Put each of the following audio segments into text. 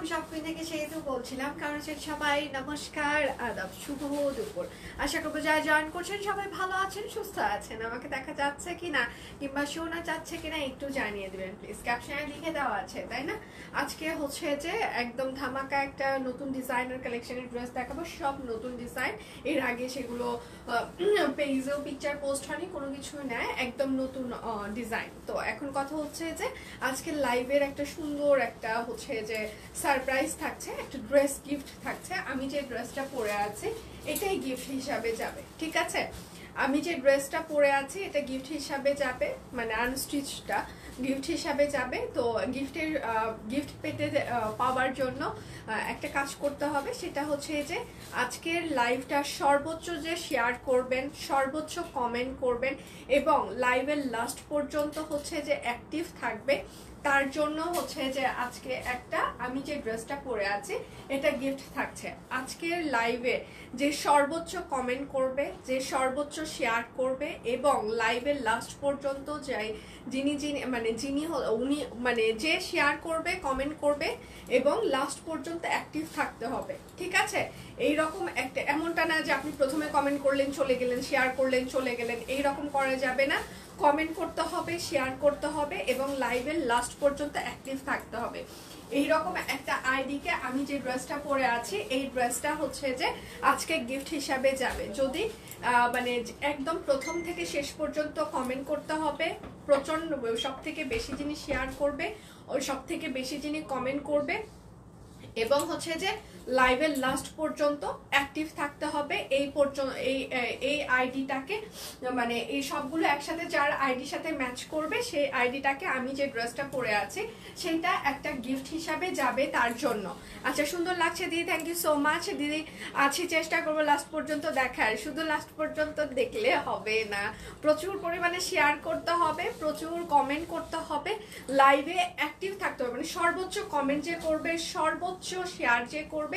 আমি সবকিছু থেকে সেহেতু বলছিলাম, কারণ সবাই নমস্কার, আদাব শুভ দুপুর। আশা করব যারা জয়েন করছেন সবাই ভালো আছেন, সুস্থ আছেন। আমাকে দেখা যাচ্ছে কিনা কিংবা শোনা যাচ্ছে কিনা একটু জানিয়ে দেবেন প্লিজ ক্যাপশনে লিখে দেওয়া আছে, তাই না? আজকে হচ্ছে যে একদম ধামাকা একটা নতুন ডিজাইনার কালেকশনের ড্রেস দেখাবো। সব নতুন ডিজাইন এর আগে সেগুলো পেজেও পিকচার পোস্ট হয়নি, কোনো কিছু নেয় একদম নতুন ডিজাইন তো এখন কথা হচ্ছে যে আজকে লাইভের একটা সুন্দর একটা হচ্ছে যে সারপ্রাইজ থাকছে, একটা ড্রেস গিফট থাকছে, আমি যে ড্রেসটা পরে আছি, এটাই গিফট হিসাবে যাবে, ঠিক আছে? আমি যে ড্রেসটা পরে আছি, এটা গিফট হিসাবে যাবে মানে আনস্টিচটা গিফট হিসাবে যাবে, তো গিফটের গিফট পেতে পাওয়ার জন্য একটা কাজ করতে হবে, সেটা হচ্ছে যে আজকের লাইভটা সর্বোচ্চ যে শেয়ার করবেন, সর্বোচ্চ কমেন্ট করবেন, এবং লাইভের লাস্ট পর্যন্ত হচ্ছে যে অ্যাক্টিভ থাকবে তার জন্য হচ্ছে যে আজকে একটা, আমি যে ড্রেসটা পরে আছি, এটা গিফট থাকছে। আজকের লাইভে যে সর্বোচ্চ কমেন্ট করবে, যে সর্বোচ্চ শেয়ার করবে এবং লাইভের লাস্ট পর্যন্ত যাই, যিনি যিনি মানে যিনি উনি মানে যে শেয়ার করবে কমেন্ট করবে এবং লাস্ট পর্যন্ত অ্যাক্টিভ থাকতে হবে। ঠিক আছে? এই রকম একটা, এমনটা না যে আপনি প্রথমে কমেন্ট করলেন, চলে গেলেন শেয়ার করলেন, চলে গেলেন এই রকম করা যাবে না। কমেন্ট করতে হবে শেয়ার করতে হবে এবং লাইভের লাস্ট পর্যন্ত অ্যাক্টিভ থাকতে হবে। এইরকম একটা আইডিকে আমি যে ড্রেসটা পরে আছি, এই ড্রেসটা হচ্ছে যে আজকে গিফট হিসাবে যাবে। যদি মানে একদম প্রথম থেকে শেষ পর্যন্ত কমেন্ট করতে হবে, প্রচণ্ড সব থেকে বেশি জিনিস শেয়ার করবে, ওই সব থেকে বেশি জিনিস কমেন্ট করবে, এবং হচ্ছে যে লাইভের লাস্ট পর্যন্ত অ্যাক্টিভ থাকতে হবে। এই পর্যন্ত এই এই আইডিটাকে মানে এই সবগুলো একসাথে যার আইডির সাথে ম্যাচ করবে, সেই আইডিটাকে আমি যে ড্রেসটা পরে আছি, সেটা একটা গিফট হিসাবে যাবে তার জন্য। আচ্ছা সুন্দর লাগছে দিদি থ্যাংক ইউ সো মাচ দিদি, আছি, চেষ্টা করব লাস্ট পর্যন্ত দেখার। শুধু লাস্ট পর্যন্ত দেখলে হবে না। প্রচুর পরিমাণে শেয়ার করতে হবে, প্রচুর কমেন্ট করতে হবে। লাইভে অ্যাক্টিভ থাকতে হবে মানে সর্বোচ্চ কমেন্ট যে করবে, সর্বোচ্চ শেয়ার যে করবে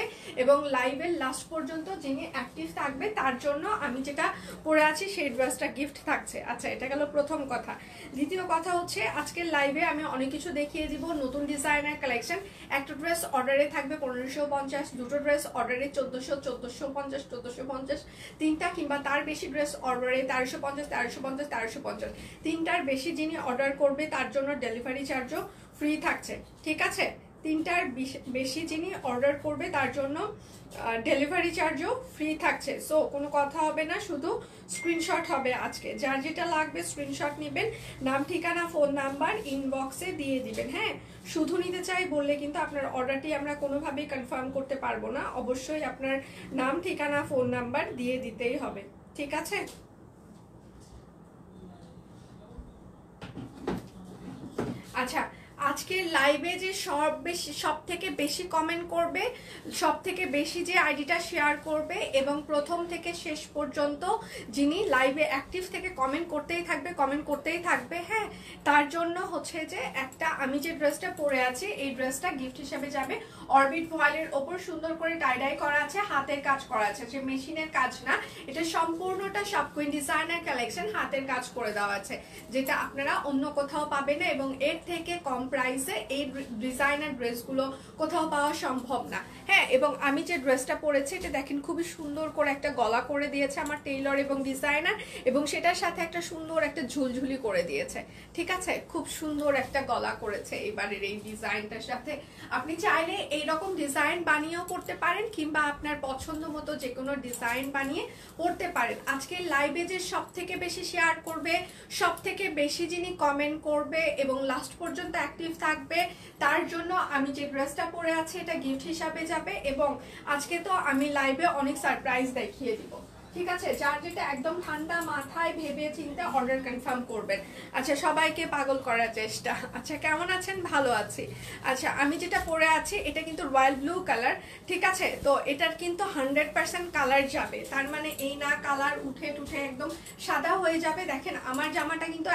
এবং লাইভের লাস্ট পর্যন্ত যিনি অ্যাক্টিভ থাকবে, তার জন্য আমি যেটা পরে আছি সেই ড্রেসটা গিফট থাকছে। আচ্ছা এটা গেল প্রথম কথা। দ্বিতীয় কথা হচ্ছে আজকের লাইভে আমি অনেক কিছু দেখিয়ে দিব। নতুন ডিজাইনের কালেকশন একটা ড্রেস অর্ডারে থাকবে পনেরোশো পঞ্চাশ, দুটো ড্রেস অর্ডারে চোদ্দোশো চোদ্দোশো পঞ্চাশ চোদ্দোশো পঞ্চাশ, তিনটা কিংবা তার বেশি ড্রেস অর্ডারে তেরোশো পঞ্চাশ তেরোশো পঞ্চাশ তেরোশো পঞ্চাশ। তিনটার বেশি যিনি অর্ডার করবে, তার জন্য ডেলিভারি চার্জও ফ্রি থাকছে। ঠিক আছে? তিনটার বেশি যিনি অর্ডার করবে, তার জন্য ডেলিভারি চার্জও ফ্রি থাকছে। সো কোনো কথা হবে না, শুধু স্ক্রিনশট হবে আজকে। যার যেটা লাগবে স্ক্রিনশট নেবেন। নাম, ঠিকানা ফোন নাম্বার ইনবক্সে দিয়ে দিবেন হ্যাঁ? শুধু নিতে চাই বললে কিন্তু আপনার অর্ডারটি আমরা কোনোভাবেই কনফার্ম করতে পারব না। অবশ্যই আপনার নাম, ঠিকানা ফোন নাম্বার দিয়ে দিতেই হবে। ঠিক আছে? আচ্ছা আজকে লাইভে যে সব বেশি, সব থেকে বেশি কমেন্ট করবে, সব থেকে বেশি যে আইডিটা শেয়ার করবে এবং প্রথম থেকে শেষ পর্যন্ত যিনি লাইভে অ্যাক্টিভ থেকে কমেন্ট করতেই থাকবে কমেন্ট করতেই থাকবে হ্যাঁ? তার জন্য হচ্ছে যে একটা, আমি যে ড্রেসটা পরে আছি, এই ড্রেসটা গিফট হিসেবে যাবে। অরবিট ভয়েলের ওপর সুন্দর করে টাইডাই করা আছে, হাতের কাজ করা আছে, যে মেশিনের কাজ না, এটা সম্পূর্ণটা সব কুইন ডিজাইনার কালেকশন হাতের কাজ করে দেওয়া আছে, যেটা আপনারা অন্য কোথাও পাবেন না এবং এর থেকে কম প্রাইসে এই ডিজাইনার ড্রেসগুলো কোথাও পাওয়া সম্ভব না। হ্যাঁ এবং আমি যে ড্রেসটা পরেছি, এটা দেখেন খুবই সুন্দর করে একটা গলা করে দিয়েছে আমার টেইলর এবং ডিজাইনার এবং সেটার সাথে একটা সুন্দর একটা ঝুলঝুলি করে দিয়েছে। ঠিক আছে? খুব সুন্দর একটা গলা করেছে এবারের এই ডিজাইনটার সাথে। আপনি চাইলে এইরকম ডিজাইন বানিয়েও করতে পারেন, কিংবা আপনার পছন্দ মতো যে কোনো ডিজাইন বানিয়ে করতে পারেন। আজকে লাইভে যে সব থেকে বেশি শেয়ার করবে সব থেকে বেশি যিনি কমেন্ট করবে, এবং লাস্ট পর্যন্ত অ্যাক্টিভ থাকবে, তার জন্য আমি যে ড্রেসটা পরে আছি এটা গিফট হিসাবে যাবে এবং আজকে তো আমি লাইভে অনেক সারপ্রাইজ দেখিয়ে দিব। ঠিক আছে? যার যেটা একদম ঠান্ডা মাথায় ভেবে চিন্তে অর্ডার কনফার্ম করবেন। আচ্ছা সবাইকে পাগল করার চেষ্টা। আচ্ছা কেমন আছেন? ভালো আছি। আচ্ছা আমি যেটা পরে আছি, এটা কিন্তু রয়্যাল ব্লু কালার ঠিক আছে? তো এটার কিন্তু হান্ড্রেড পার্সেন্ট কালার যাবে। তার মানে এই না কালার উঠে টুঠে একদম সাদা হয়ে যাবে। দেখেন, আমার জামাটা কিন্তু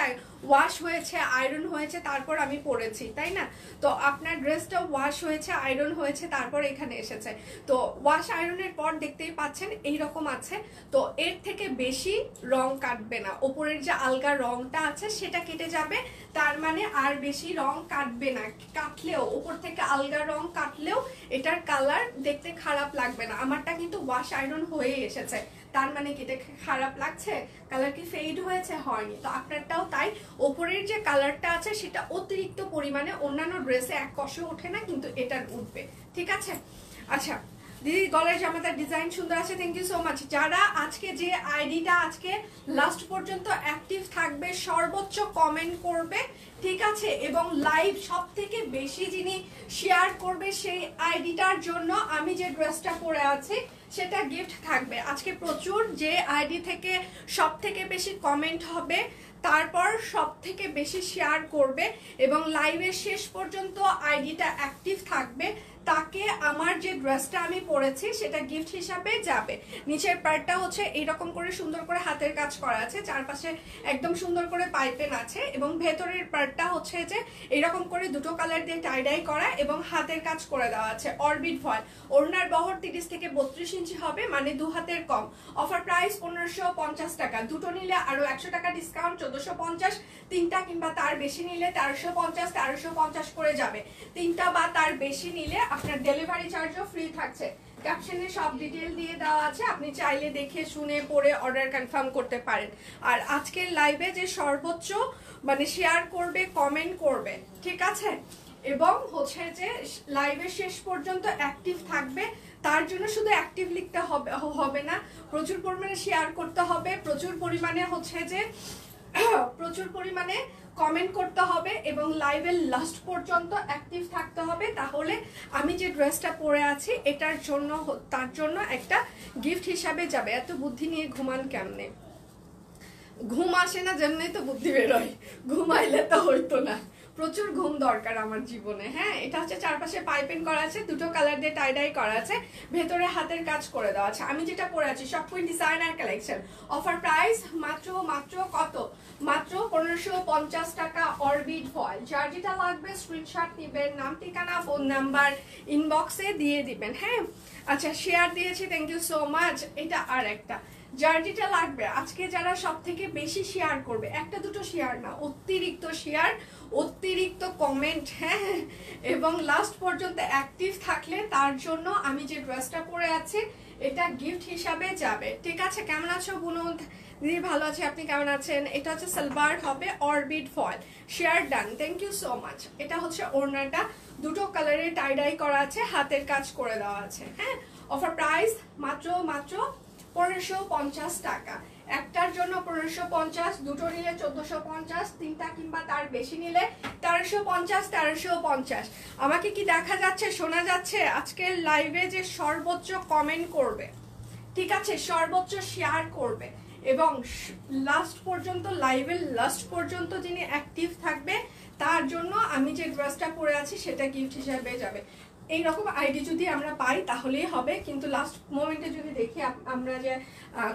ওয়াশ হয়েছে আয়রন হয়েছে, তারপর আমি পরেছি, তাই না? তো আপনার ড্রেসটা ওয়াশ হয়েছে আয়রন হয়েছে, তারপর এখানে এসেছে। তো ওয়াশ আয়রনের পর দেখতেই পাচ্ছেন এই রকম আছে। তো এর থেকে বেশি রং কাটবে না। ওপরের যে আলগা রংটা আছে, সেটা কেটে যাবে। তার মানে আর বেশি রং কাটবে না। কাটলেও, ওপর থেকে আলগা রং কাটলেও, এটার কালার দেখতে খারাপ লাগবে না। আমারটা কিন্তু ওয়াশ আয়রন হয়ে এসেছে। তার মানে কি? দেখে খারাপ লাগছে? কালার কি ফেড হয়েছে? হয়নি। তো আপনারটাও তাই। ওপরের যে কালারটা আছে, সেটা অতিরিক্ত পরিমাণে অন্যান্য ড্রেসে এক কষে ওঠে না, কিন্তু এটার উঠবে। ঠিক আছে? আচ্ছা দিদি গলার জামাটার ডিজাইন সুন্দর আছে থ্যাংক ইউ সো মাচ যারা আজকে যে আইডিটা আজকে লাস্ট পর্যন্ত অ্যাক্টিভ থাকবে, সর্বোচ্চ কমেন্ট করবে, ঠিক আছে? এবং লাইভ সব থেকে বেশি যিনি শেয়ার করবে সেই আইডিটার জন্য আমি যে ড্রেসটা পরে আছি সেটা গিফট থাকবে। আজকে প্রচুর যে আইডি থেকে সব থেকে বেশি কমেন্ট হবে, তারপর সব থেকে বেশি শেয়ার করবে এবং লাইভের শেষ পর্যন্ত আইডিটা অ্যাক্টিভ থাকবে। তাকে আমার যে ড্রেসটা আমি পরেছি, সেটা গিফট হিসাবে যাবে। নিচের পার্টটা হচ্ছে এরকম করে সুন্দর করে হাতের কাজ করা আছে, চারপাশে একদম সুন্দর করে পাইপেন আছে এবং ভেতরের পার্টটা হচ্ছে যে এরকম করে দুটো কালার দিয়ে টাইডাই করা এবং হাতের কাজ করে দেওয়া আছে অরবিট ফল ওড়নার বহর তিরিশ থেকে বত্রিশ ইঞ্চি হবে মানে দু হাতের কম। অফার প্রাইস পনেরোশো পঞ্চাশ টাকা। দুটো নিলে আরও একশো টাকা ডিসকাউন্ট চোদ্দশো পঞ্চাশ। তিনটা কিংবা তার বেশি নিলে তেরোশো পঞ্চাশ তেরোশো পঞ্চাশ করে যাবে। তিনটা বা তার বেশি নিলে আপনার ডেলিভারি চার্জও ফ্রি থাকছে। ক্যাপশনে সব ডিটেল দিয়ে দেওয়া আছে, আপনি চাইলে দেখে, শুনে, পড়ে অর্ডার কনফার্ম করতে পারেন। আর আজকের লাইভে যে সর্বোচ্চ মানে শেয়ার করবে কমেন্ট করবে, ঠিক আছে? এবং হচ্ছে যে লাইভের শেষ পর্যন্ত অ্যাক্টিভ থাকবে, তার জন্য শুধু অ্যাক্টিভ লিখতে হবে হবে না, প্রচুর পরিমাণে শেয়ার করতে হবে, প্রচুর পরিমাণে হচ্ছে যে, প্রচুর পরিমাণে কমেন্ট করতে হবে এবং লাইভের লাস্ট পর্যন্ত অ্যাক্টিভ থাকতে হবে। তাহলে আমি যে ড্রেসটা পরে আছি, এটার জন্য তার জন্য একটা গিফট হিসাবে যাবে। এত বুদ্ধি নিয়ে ঘুমান কেমনে? ঘুম আসে না যেমনি তো বুদ্ধি বেরোয়। ঘুমাইলে তো হইতো না। প্রচুর ঘুম দরকার আমার জীবনে হ্যাঁ? এটা হচ্ছে চারপাশে পাইপিং করা আছে, দুটো কালার দিয়ে টাইডাই করা আছে, ভেতরে হাতের কাজ করে দেওয়া আছে। আমি যেটা পরে আছি, সব queen designer collection offer price মাত্র মাত্র কত? মাত্র পনেরোশো পঞ্চাশ টাকা অরবিট ফয়েল যার যেটা লাগবে স্ক্রিনশট নেবেন, নাম, ঠিকানা ফোন নাম্বার ইনবক্সে দিয়ে দিবেন হ্যাঁ? আচ্ছা শেয়ার দিয়েছি থ্যাংক ইউ সো মাচ এটা আর একটা। জার্নিটা লাগবে। আজকে যারা সব থেকে বেশি শেয়ার করবে, একটা দুটো শেয়ার না, অতিরিক্ত শেয়ার অতিরিক্ত কমেন্ট হ্যাঁ এবং লাস্ট পর্যন্ত অ্যাক্টিভ থাকলে তার জন্য আমি যে ড্রেসটা পরে আছি, এটা গিফট হিসাবে যাবে। ঠিক আছে? কেমন আছো বুনুদ দিদি ভালো আছে। আপনি কেমন আছেন? এটা হচ্ছে সালবার হবে orbit foil. Share done thank you so much এটা হচ্ছে ওড়নাটা। দুটো কালারের টাইডাই করা আছে, হাতের কাজ করে দেওয়া আছে। হ্যাঁ? অফার প্রাইস মাত্র মাত্র পনেরোশো পঞ্চাশ টাকা। একটার জন্য পনেরোশো পঞ্চাশ, দুটো নিলে চোদ্দশো পঞ্চাশ, তিনটা কিংবা তার বেশি নিলে তেরোশো পঞ্চাশ তেরোশো পঞ্চাশ। আমাকে কি দেখা যাচ্ছে, শোনা যাচ্ছে? আজকের লাইভে যে সর্বোচ্চ কমেন্ট করবে। ঠিক আছে, সর্বোচ্চ শেয়ার করবে। এবং লাস্ট পর্যন্ত লাইভের লাস্ট পর্যন্ত যিনি অ্যাক্টিভ থাকবে, তার জন্য আমি যে ড্রেসটা পরে আছি, সেটা গিফট হিসাবে যাবে। এইরকম আইডি যদি আমরা পাই, তাহলেই হবে। কিন্তু লাস্ট মোমেন্টে যদি দেখি আমরা যে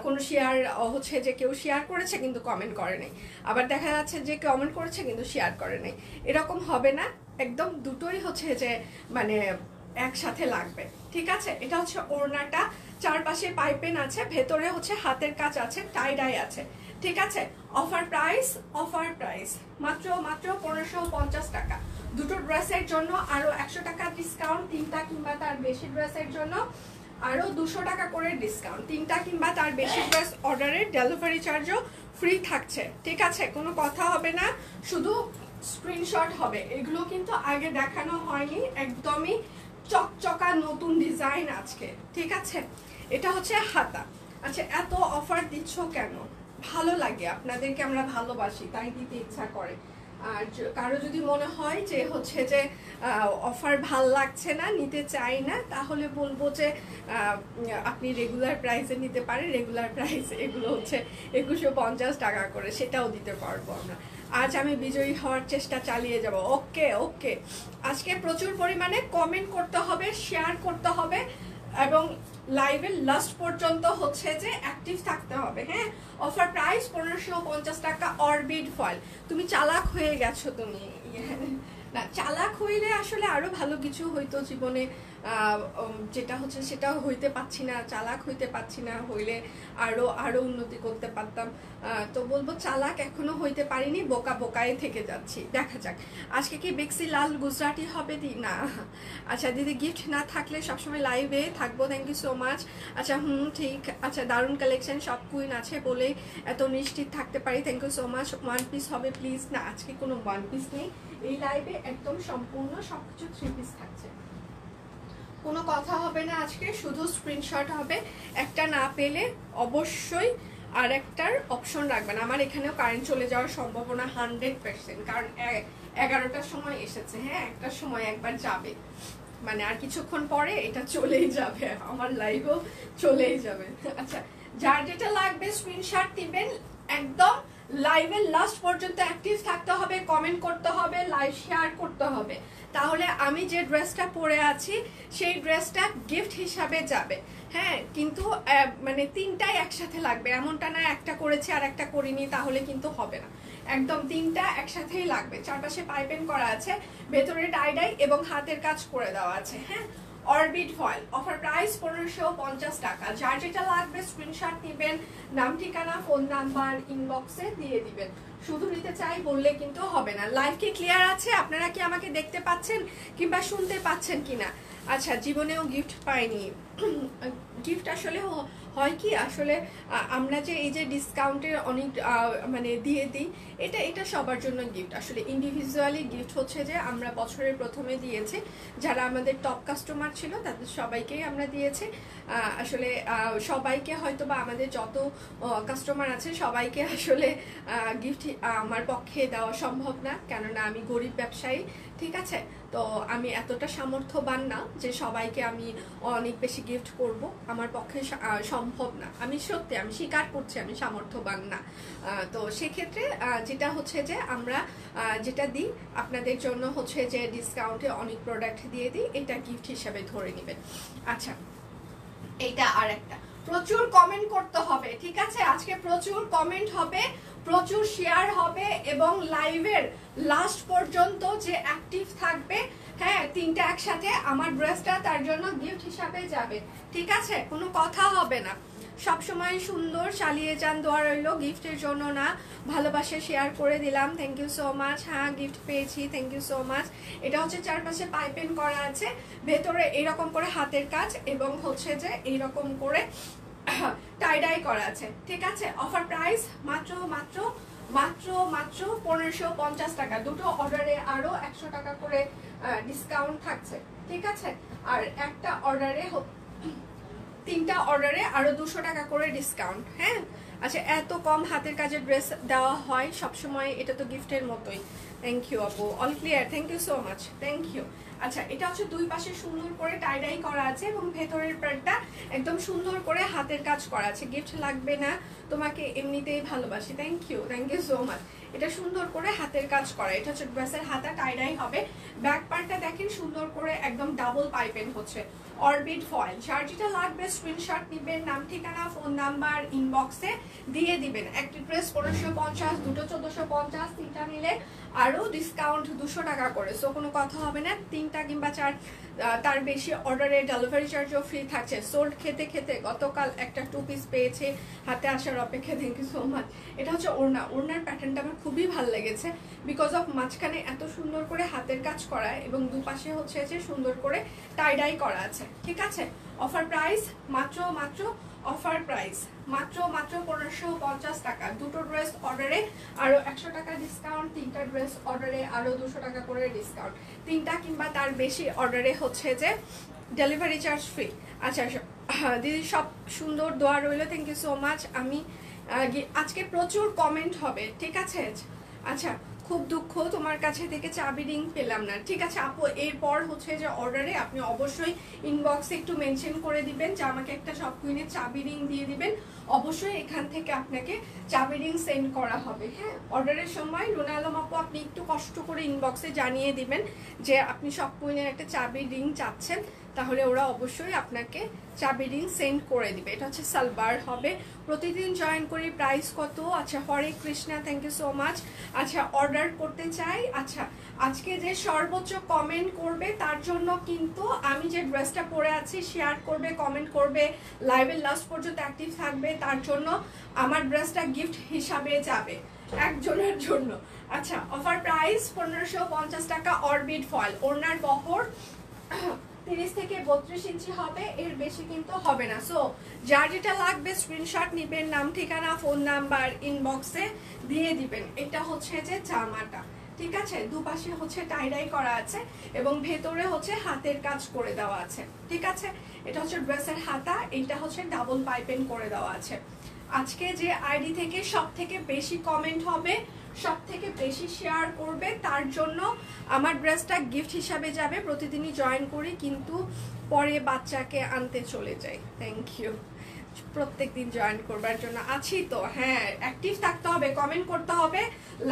কোনো শেয়ার হচ্ছে যে কেউ শেয়ার করেছে, কিন্তু কমেন্ট করে নেই। আবার দেখা যাচ্ছে যে কমেন্ট করেছে, কিন্তু শেয়ার করে নেই। এরকম হবে না। একদম দুটোই হচ্ছে যে মানে একসাথে লাগবে। ঠিক আছে? এটা হচ্ছে ওড়নাটা। চারপাশে পাইপেন আছে, ভেতরে হচ্ছে হাতের কাজ আছে টাই ডাই আছে। ঠিক আছে? অফার প্রাইস অফার প্রাইস মাত্র মাত্র পনেরোশো পঞ্চাশ টাকা। দুটো ড্রেসের জন্য আরও একশো টাকা ডিসকাউন্ট তিনটা কিংবা তার বেশি ড্রেসের জন্য আরও দুশো টাকা করে ডিসকাউন্ট তিনটা কিংবা তার বেশি ড্রেস অর্ডারের ডেলিভারি চার্জও ফ্রি থাকছে। ঠিক আছে? কোনো কথা হবে না। শুধু স্ক্রিনশট হবে। এগুলো কিন্তু আগে দেখানো হয়নি। একদমই চকচকা নতুন ডিজাইন আজকে। ঠিক আছে? এটা হচ্ছে হাতা। আচ্ছা এত অফার দিচ্ছ কেন? ভালো লাগে, আপনাদেরকে আমরা ভালোবাসি, তাই দিতে ইচ্ছা করে। আর কারও যদি মনে হয় যে হচ্ছে যে অফার ভালো লাগছে না, নিতে চাই না, তাহলে বলব যে আপনি রেগুলার প্রাইসে নিতে পারেন রেগুলার প্রাইস এগুলো হচ্ছে একুশশো পঞ্চাশ টাকা করে, সেটাও দিতে পারব আমরা। আজ আমি বিজয়ী হওয়ার চেষ্টা চালিয়ে যাব। ওকে ওকে। আজকে প্রচুর পরিমাণে কমেন্ট করতে হবে শেয়ার করতে হবে, এবং লাইভের লাস্ট পর্যন্ত হচ্ছে যে অ্যাক্টিভ থাকতে হবে হ্যাঁ? অফার প্রাইস পনেরোশো পঞ্চাশ টাকা অরবিট ফল তুমি চালাক হয়ে গেছো তুমি। না, চালাক হইলে আসলে আরও ভালো কিছু হইতো জীবনে। যেটা হচ্ছে সেটা হইতে পারছি না, চালাক হইতে পারছি না, হইলে আরও আরও উন্নতি করতে পারতাম। তো বলব চালাক এখনও হইতে পারিনি, বোকা বোকায় থেকে যাচ্ছি। দেখা যাক। আজকে কি বেক্সি লাল গুজরাটি হবে দি না। আচ্ছা দিদি গিফট না থাকলে সবসময় লাইভে থাকব। থ্যাংক ইউ সো মাচ আচ্ছা হুম, ঠিক। আচ্ছা দারুণ কালেকশন সব কুইন আছে বলেই এত নিশ্চিত থাকতে পারি। Thank you so much one piece হবে প্লিজ না, আজকে কোনো ওয়ান পিস নেই। এই লাইভে একদম সম্পূর্ণ সবকিছু থ্রি পিস থাকছে। কোনো কথা হবে না আজকে, শুধু স্ক্রিনশট হবে। একটা না পেলে অবশ্যই আর একটার অপশন রাখবেন। আমার এখানেও কারেন্ট চলে যাওয়ার সম্ভাবনা হান্ড্রেড পার্সেন্ট কারণ এগারোটার সময় এসেছে হ্যাঁ? একটার সময় একবার যাবে। মানে আর কিছুক্ষণ পরে এটা চলেই যাবে, আমার লাইভও চলেই যাবে। আচ্ছা যার যেটা লাগবে স্ক্রিনশট দিবেন। একদম লাইভের লাস্ট পর্যন্ত অ্যাক্টিভ থাকতে হবে কমেন্ট করতে হবে লাইভ শেয়ার করতে হবে। তাহলে আমি যে ড্রেসটা পরে আছি, সেই ড্রেসটা গিফট হিসাবে যাবে। হ্যাঁ কিন্তু মানে তিনটাই একসাথে লাগবে। এমনটা না একটা করেছি আর একটা করিনি, তাহলে কিন্তু হবে না। একদম তিনটা একসাথেই লাগবে। চারপাশে পাইপেন করা আছে, ভেতরে টাইডাই এবং হাতের কাজ করে দেওয়া আছে। হ্যাঁ অরবিট ফয়েল অফার প্রাইস পনেরোশো পঞ্চাশ টাকা। যার যেটা লাগবে স্ক্রিনশট দিবেন নাম, ঠিকানা ফোন নাম্বার ইনবক্সে দিয়ে দিবেন। শুধু নিতে চাই বললে কিন্তু হবে না। লাইভ কি ক্লিয়ার আছে? আপনারা কি আমাকে দেখতে পাচ্ছেন কিংবা শুনতে পাচ্ছেন কিনা? আচ্ছা জীবনেও গিফট পাইনি। গিফট আসলে হয় কি? আসলে আমরা যে এই যে ডিসকাউন্টের অনেক মানে দিয়ে দিই, এটা এটা সবার জন্য গিফট আসলে ইন্ডিভিজুয়ালি গিফট হচ্ছে যে আমরা বছরের প্রথমে দিয়েছি। যারা আমাদের টপ কাস্টমার ছিল, তাদের সবাইকেই আমরা দিয়েছি। আসলে সবাইকে হয়তো বা আমাদের যত কাস্টমার আছে, সবাইকে আসলে গিফট আমার পক্ষে দেওয়া সম্ভব না। কেননা আমি গরিব ব্যবসায়ী, ঠিক আছে? তো আমি এতটা সামর্থ্যবান না যে সবাইকে আমি অনেক বেশি গিফট করব, আমার পক্ষে সম্ভব না। আমি সত্যি, আমি স্বীকার করছি, আমি সামর্থ্যবান না। তো সেক্ষেত্রে যেটা হচ্ছে যে আমরা যেটা দিই, আপনাদের জন্য হচ্ছে যে ডিসকাউন্টে অনেক প্রোডাক্ট দিয়ে দিই, এটা গিফট হিসাবে ধরে নেবেন। আচ্ছা এইটা আর একটা প্রচুর কমেন্ট করতে হবে, ঠিক আছে? আজকে প্রচুর কমেন্ট হবে, প্রচুর শেয়ার হবে এবং লাইভের লাস্ট পর্যন্ত যে অ্যাক্টিভ থাকবে হ্যাঁ তিনটা একসাথে আমার ড্রেসটা তার জন্য গিফট হিসাবে যাবে। ঠিক আছে? কোনো কথা হবে না। সবসময় সুন্দর চালিয়ে যান, দোয়া রইল। গিফটের জন্য না, ভালোবাসে শেয়ার করে দিলাম। থ্যাংক ইউ সো মাচ হ্যাঁ গিফট পেয়েছি। থ্যাংক ইউ সো মাচ এটা হচ্ছে চারপাশে পাইপেন করা আছে। ভেতরে এরকম করে হাতের কাজ এবং হচ্ছে যে এইরকম করে টাইডাই করা আছে। ঠিক আছে? অফার প্রাইস মাত্র মাত্র মাত্র মাত্র পনেরোশো পঞ্চাশ টাকা। দুটো অর্ডারে আরও একশো টাকা করে ডিসকাউন্ট থাকছে। ঠিক আছে? আর একটা অর্ডারে তিনটা অর্ডারে আরও দুশো টাকা করে ডিসকাউন্ট হ্যাঁ? আচ্ছা এত কম হাতের কাজের ড্রেস দেওয়া হয় সবসময়, এটা তো গিফটের মতোই। থ্যাংক ইউ আপু। All clear thank you so much thank you আচ্ছা এটা হচ্ছে দুই পাশে সুন্দর করে টাইডাই করা আছে এবং ভেতরের পার্টটা একদম সুন্দর করে হাতের কাজ করা আছে। গিফট লাগবে না, তোমাকে এমনিতেই ভালোবাসি। Thank you thank you so much এটা সুন্দর করে হাতের কাজ করা। এটা হচ্ছে ড্রেসের হাতা টাইডাই হবে। ব্যাক পার্টটা দেখেন সুন্দর করে একদম ডাবল পাইপেন হচ্ছে। অরবিট ফয়েল যার যেটা লাগবে স্ক্রিনশট নিবেন, নাম, ঠিকানা ফোন নাম্বার ইনবক্সে দিয়ে দিবেন। একটি ড্রেস পনেরোশো পঞ্চাশ, দুটো চোদ্দশো পঞ্চাশ, তিনটা নিলে আরও ডিসকাউন্ট দুশো টাকা করে। সো কোনো কথা হবে না, তিনটা কিংবা চার তার বেশি অর্ডারে ডেলিভারি চার্জও ফ্রি থাকছে। সোল্ড খেতে খেতে গতকাল একটা টু পিস পেয়েছে, হাতে আসার অপেক্ষা থ্যাংক ইউ সো মাচ এটা হচ্ছে ওড়না। ওড়নার প্যাটার্নটা আমার খুবই ভালো লেগেছে। বিকজ অফ মাঝখানে এত সুন্দর করে হাতের কাজ করা এবং দুপাশে হচ্ছে যে সুন্দর করে টাইডাই করা আছে। ঠিক আছে? অফার প্রাইস মাত্র মাত্র অফার প্রাইস। মাত্র মাত্র পনেরোশো পঞ্চাশ টাকা। দুটো ড্রেস অর্ডারে আরও একশো টাকা ডিসকাউন্ট তিনটা ড্রেস অর্ডারে আরও দুশো টাকা করে ডিসকাউন্ট তিনটা কিংবা তার বেশি অর্ডারে হচ্ছে যে ডেলিভারি চার্জ ফ্রি আচ্ছা হ্যাঁ, দিদি সব সুন্দর দোয়া রইল। থ্যাংক ইউ সো মাচ আমি আজকে প্রচুর কমেন্ট হবে ঠিক আছে? আচ্ছা খুব দুঃখ তোমার কাছে থেকে চাবি রিং পেলাম না। ঠিক আছে, আপু, এরপর হচ্ছে যে অর্ডারে আপনি অবশ্যই ইনবক্সে একটু মেনশন করে দিবেন যে আমাকে একটা সব কুইনের চাবি রিং দিয়ে দিবেন। অবশ্যই এখান থেকে আপনাকে চাবি রিং সেন্ড করা হবে হ্যাঁ? অর্ডারের সময় রুনা আলম আপু, আপনি একটু কষ্ট করে ইনবক্সে জানিয়ে দিবেন যে আপনি সব কুইনের একটা চাবি রিং চাচ্ছেন। তাহলে ওরা অবশ্যই আপনাকে চাবি রিং সেন্ড করে দিবে। এটা হচ্ছে সালবার হবে। প্রতিদিন জয়েন করি প্রাইস কত? আচ্ছা Hare Krishna thank you so much আচ্ছা অর্ডার করতে চাই। আচ্ছা আজকে যে সর্বোচ্চ কমেন্ট করবে, তার জন্য কিন্তু আমি যে ড্রেসটা পরে আছি শেয়ার করবে কমেন্ট করবে লাইভের লাস্ট পর্যন্ত অ্যাক্টিভ থাকবে, তার জন্য আমার ড্রেসটা গিফট হিসাবে যাবে, একজনের জন্য। আচ্ছা অফার প্রাইস পনেরোশো পঞ্চাশ টাকা অরবিট ফল ওনার বহর তিরিশ থেকে বত্রিশ ইঞ্চি হবে, এর বেশি কিন্তু হবে না। সো যার যেটা লাগবে স্ক্রিনশট নিবেন, নাম, ঠিকানা ফোন নাম্বার ইনবক্সে দিয়ে দিবেন। এটা হচ্ছে যে জামাটা, ঠিক আছে? দুপাশে হচ্ছে টাইডাই করা আছে এবং ভেতরে হচ্ছে হাতের কাজ করে দেওয়া আছে, ঠিক আছে? এটা হচ্ছে ড্রেসের হাতা এটা হচ্ছে ডাবল পাইপেন করে দেওয়া আছে। আজকে যে আইডি থেকে সব থেকে বেশি কমেন্ট হবে সব থেকে বেশি শেয়ার করবে, তার জন্য আমার ড্রেসটা গিফট হিসাবে যাবে। প্রতিদিনই জয়েন করি, কিন্তু পরে বাচ্চাকে আনতে চলে যাই। থ্যাংক ইউ প্রত্যেক দিন জয়েন করবার জন্য আছি তো। হ্যাঁ অ্যাক্টিভ থাকতে হবে কমেন্ট করতে হবে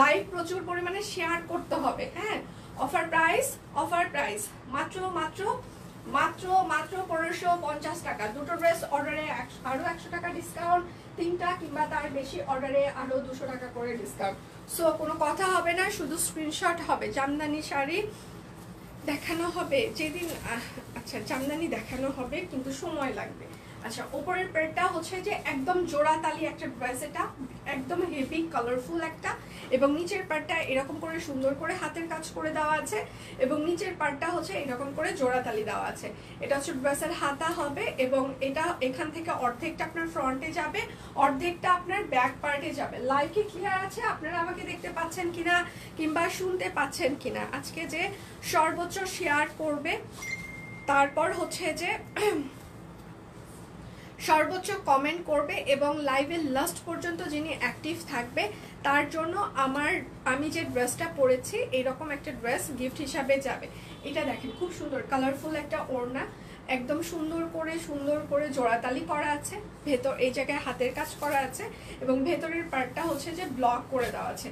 লাইভ প্রচুর পরিমাণে শেয়ার করতে হবে। হ্যাঁ অফার প্রাইস অফার প্রাইস মাত্র মাত্র মাত্র মাত্র পনেরোশো পঞ্চাশ টাকা। দুটো ড্রেস অর্ডারে আরও একশো টাকা ডিসকাউন্ট তিনটা কিংবা তার বেশি অর্ডারে আরও দুশো টাকা করে ডিসকাউন্ট সো কোনো কথা হবে না, শুধু স্ক্রিনশট হবে। জামদানি শাড়ি দেখানো হবে। যেদিন আচ্ছা জামদানি দেখানো হবে, কিন্তু সময় লাগবে। আচ্ছা ওপরের পেটটা হচ্ছে যে একদম জোড়া তালি একটা ড্রেস এটা, একদম হেভি কালারফুল একটা। এবং নিচের পাটটা এরকম করে সুন্দর করে হাতের কাজ করে দেওয়া আছে এবং নিচের পাটটা হচ্ছে এরকম করে জোড়া তালি দেওয়া আছে। এটা হচ্ছে ড্রেসের হাতা হবে এবং এটা এখান থেকে অর্ধেকটা আপনার ফ্রন্টে যাবে, অর্ধেকটা আপনার ব্যাক পার্টে যাবে। লাইভ কি ক্লিয়ার আছে? আপনারা আমাকে দেখতে পাচ্ছেন কিনা কিংবা শুনতে পাচ্ছেন কিনা? আজকে যে সর্বোচ্চ শেয়ার করবে, তারপর হচ্ছে যে সর্বোচ্চ কমেন্ট করবে এবং লাইভের লাস্ট পর্যন্ত যিনি অ্যাক্টিভ থাকবে, তার জন্য আমার, আমি যে ড্রেসটা পরেছি, এরকম একটা ড্রেস গিফট হিসাবে যাবে। এটা দেখেন, খুব সুন্দর কালারফুল একটা ওড়না, একদম সুন্দর করে সুন্দর করে জোড়াতালি করা আছে, ভেতর, এই জায়গায় হাতের কাজ করা আছে, এবং ভেতরের পার্টটা হচ্ছে যে ব্লক করে দেওয়া আছে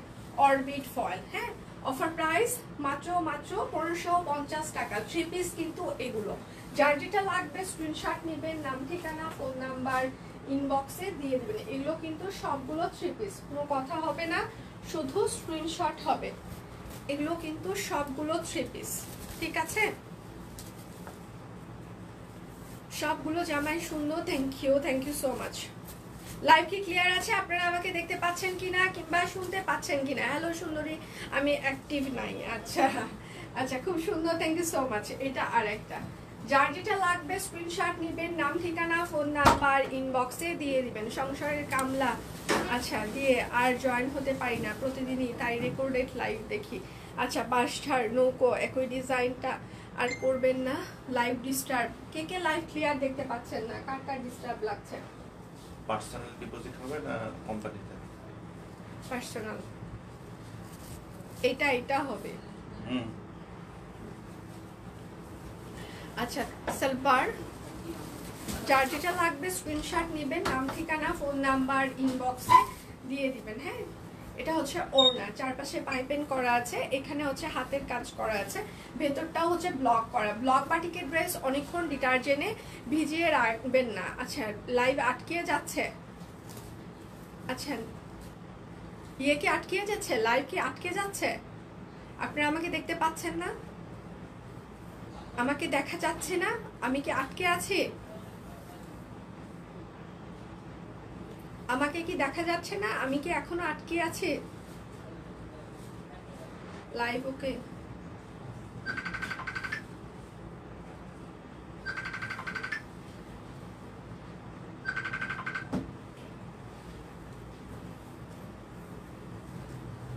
অরবিট ফয়েল হ্যাঁ? অফার প্রাইস মাত্র মাত্র পনেরোশো পঞ্চাশ টাকা থ্রি পিস কিন্তু এগুলো। যার যেটা লাগবে স্ক্রিনশট নেবেন, নাম, ঠিকানা ফোন নাম্বার ইনবক্সে দিয়ে দেবেন। এগুলো কিন্তু সবগুলো থ্রি পিস কোনো কথা হবে না, শুধু স্ক্রিনশট হবে। এগুলো কিন্তু সবগুলো থ্রি পিস ঠিক আছে? সবগুলো জামাই সুন্দর thank you thank you so much live কি ক্লিয়ার আছে? আপনারা আমাকে দেখতে পাচ্ছেন কিনা কিংবা শুনতে পাচ্ছেন কিনা? হ্যালো সুন্দরী, আমি অ্যাক্টিভ নাই আচ্ছা। আচ্ছা খুব সুন্দর থ্যাংক ইউ সো মাচ এটা আর একটা যার যেটা লাগবে স্ক্রিনশট নেবেন নাম ঠিকানা ফোন নাম্বার ইনবক্সে দিয়ে দিবেন। সংসারের কামলা আচ্ছা দিয়ে আর জয়েন হতে পারি না। প্রতিদিনই তাই রেকর্ডেড লাইভ দেখি। আচ্ছা বাসঠার নৌকো একই ডিজাইনটা আর করবেন না। লাইভ ডিস্টার্ব কে কে লাইভ ক্লিয়ার দেখতে পাচ্ছেন না? কার কার ডিস্টার্ব লাগছে? পার্সোনাল ডিপোজিট হবে না কোম্পানিতে পার্সোনাল এটা এটা হবে। হুম। আচ্ছা সালবার যার যেটা লাগবে স্ক্রিনশট নেবেন, নাম, ঠিকানা ফোন নাম্বার ইনবক্সে দিয়ে দিবেন হ্যাঁ? এটা হচ্ছে ওড়না, চারপাশে পাইপেন করা আছে, এখানে হচ্ছে হাতের কাজ করা আছে, ভেতরটাও হচ্ছে ব্লক করা। ব্লক বাটিকের ড্রেস অনেকক্ষণ ডিটারজেন্টে ভিজিয়ে রাখবেন না। আচ্ছা লাইভ আটকে যাচ্ছে? আচ্ছা ইয়ে কি আটকে যাচ্ছে? লাইভ কি আটকে যাচ্ছে? আপনারা আমাকে দেখতে পাচ্ছেন না? আমাকে দেখা যাচ্ছে না? আমি কি আটকে আছে? আমাকে কি দেখা যাচ্ছে না? আমি কি এখনও আটকে আছে? লাইভ ওকে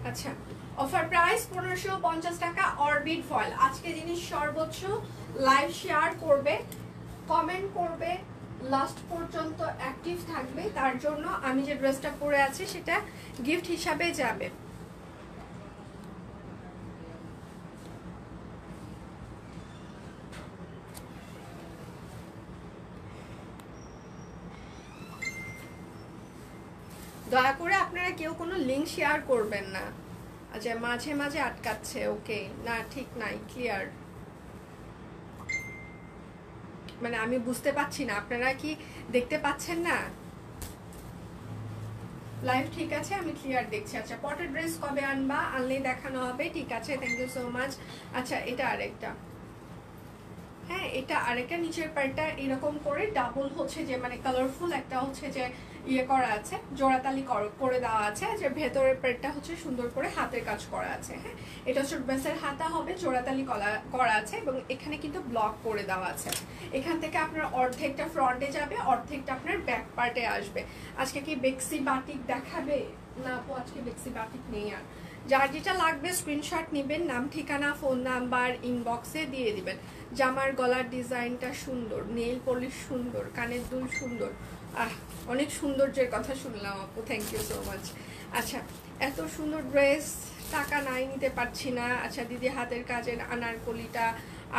আচ্ছা। অফার প্রাইস পনেরোশো পঞ্চাশ টাকা অরবিট ফয়েল আজকে যিনি সর্বোচ্চ লাইভ শেয়ার করবে কমেন্ট করবে লাস্ট পর্যন্ত অ্যাক্টিভ থাকবে। তার জন্য আমি যে ড্রেসটা পরে আছি সেটা গিফট হিসাবে যাবে। দয়া করে আপনারা কেউ কোনো লিঙ্ক শেয়ার করবেন না। আচ্ছা মাঝে মাঝে আটকাচ্ছে, ওকে। না, ঠিক নাই ক্লিয়ার মানে আমি বুঝতে পারছি না, আপনারা কি দেখতে পাচ্ছেন না? লাইভ ঠিক আছে, আমি ক্লিয়ার দেখছি। আচ্ছা পটের ড্রেস কবে আনবা? আনলেই দেখানো হবে, ঠিক আছে থ্যাংক ইউ সো মাচ আচ্ছা এটা আরেকটা। হ্যাঁ এটা আরেকটা, নিচের পার্টটা এরকম করে ডাবল হচ্ছে যে মানে কালারফুল একটা হচ্ছে যে ইয়ে করা আছে, জোড়াতালি কর- দেওয়া আছে যে ভেতরের পার্টটা হচ্ছে সুন্দর করে হাতের কাজ করা আছে হ্যাঁ? এটা হচ্ছে ড্রেসের হাতা হবে, জোড়াতালি করা আছে এবং এখানে কিন্তু ব্লক করে দেওয়া আছে। এখান থেকে আপনার অর্ধেকটা ফ্রন্টে যাবে, অর্ধেকটা আপনার ব্যাক পার্টে আসবে। আজকে কি বেক্সি বাটিক দেখাবে? না আপু, আজকে বেক্সি বাটিক নেই আর। যার যেটা লাগবে স্ক্রিনশট নেবেন, নাম, ঠিকানা ফোন নাম্বার ইনবক্সে দিয়ে দিবেন। জামার গলার ডিজাইনটা সুন্দর নেল পলিশ সুন্দর, কানের দুল সুন্দর। আহ, অনেক সৌন্দর্যের কথা শুনলাম আপু থ্যাংক ইউ সো মাচ আচ্ছা এত সুন্দর ড্রেস টাকা নাই নিতে পারছি না। আচ্ছা দিদি হাতের কাজের আনারকলিটা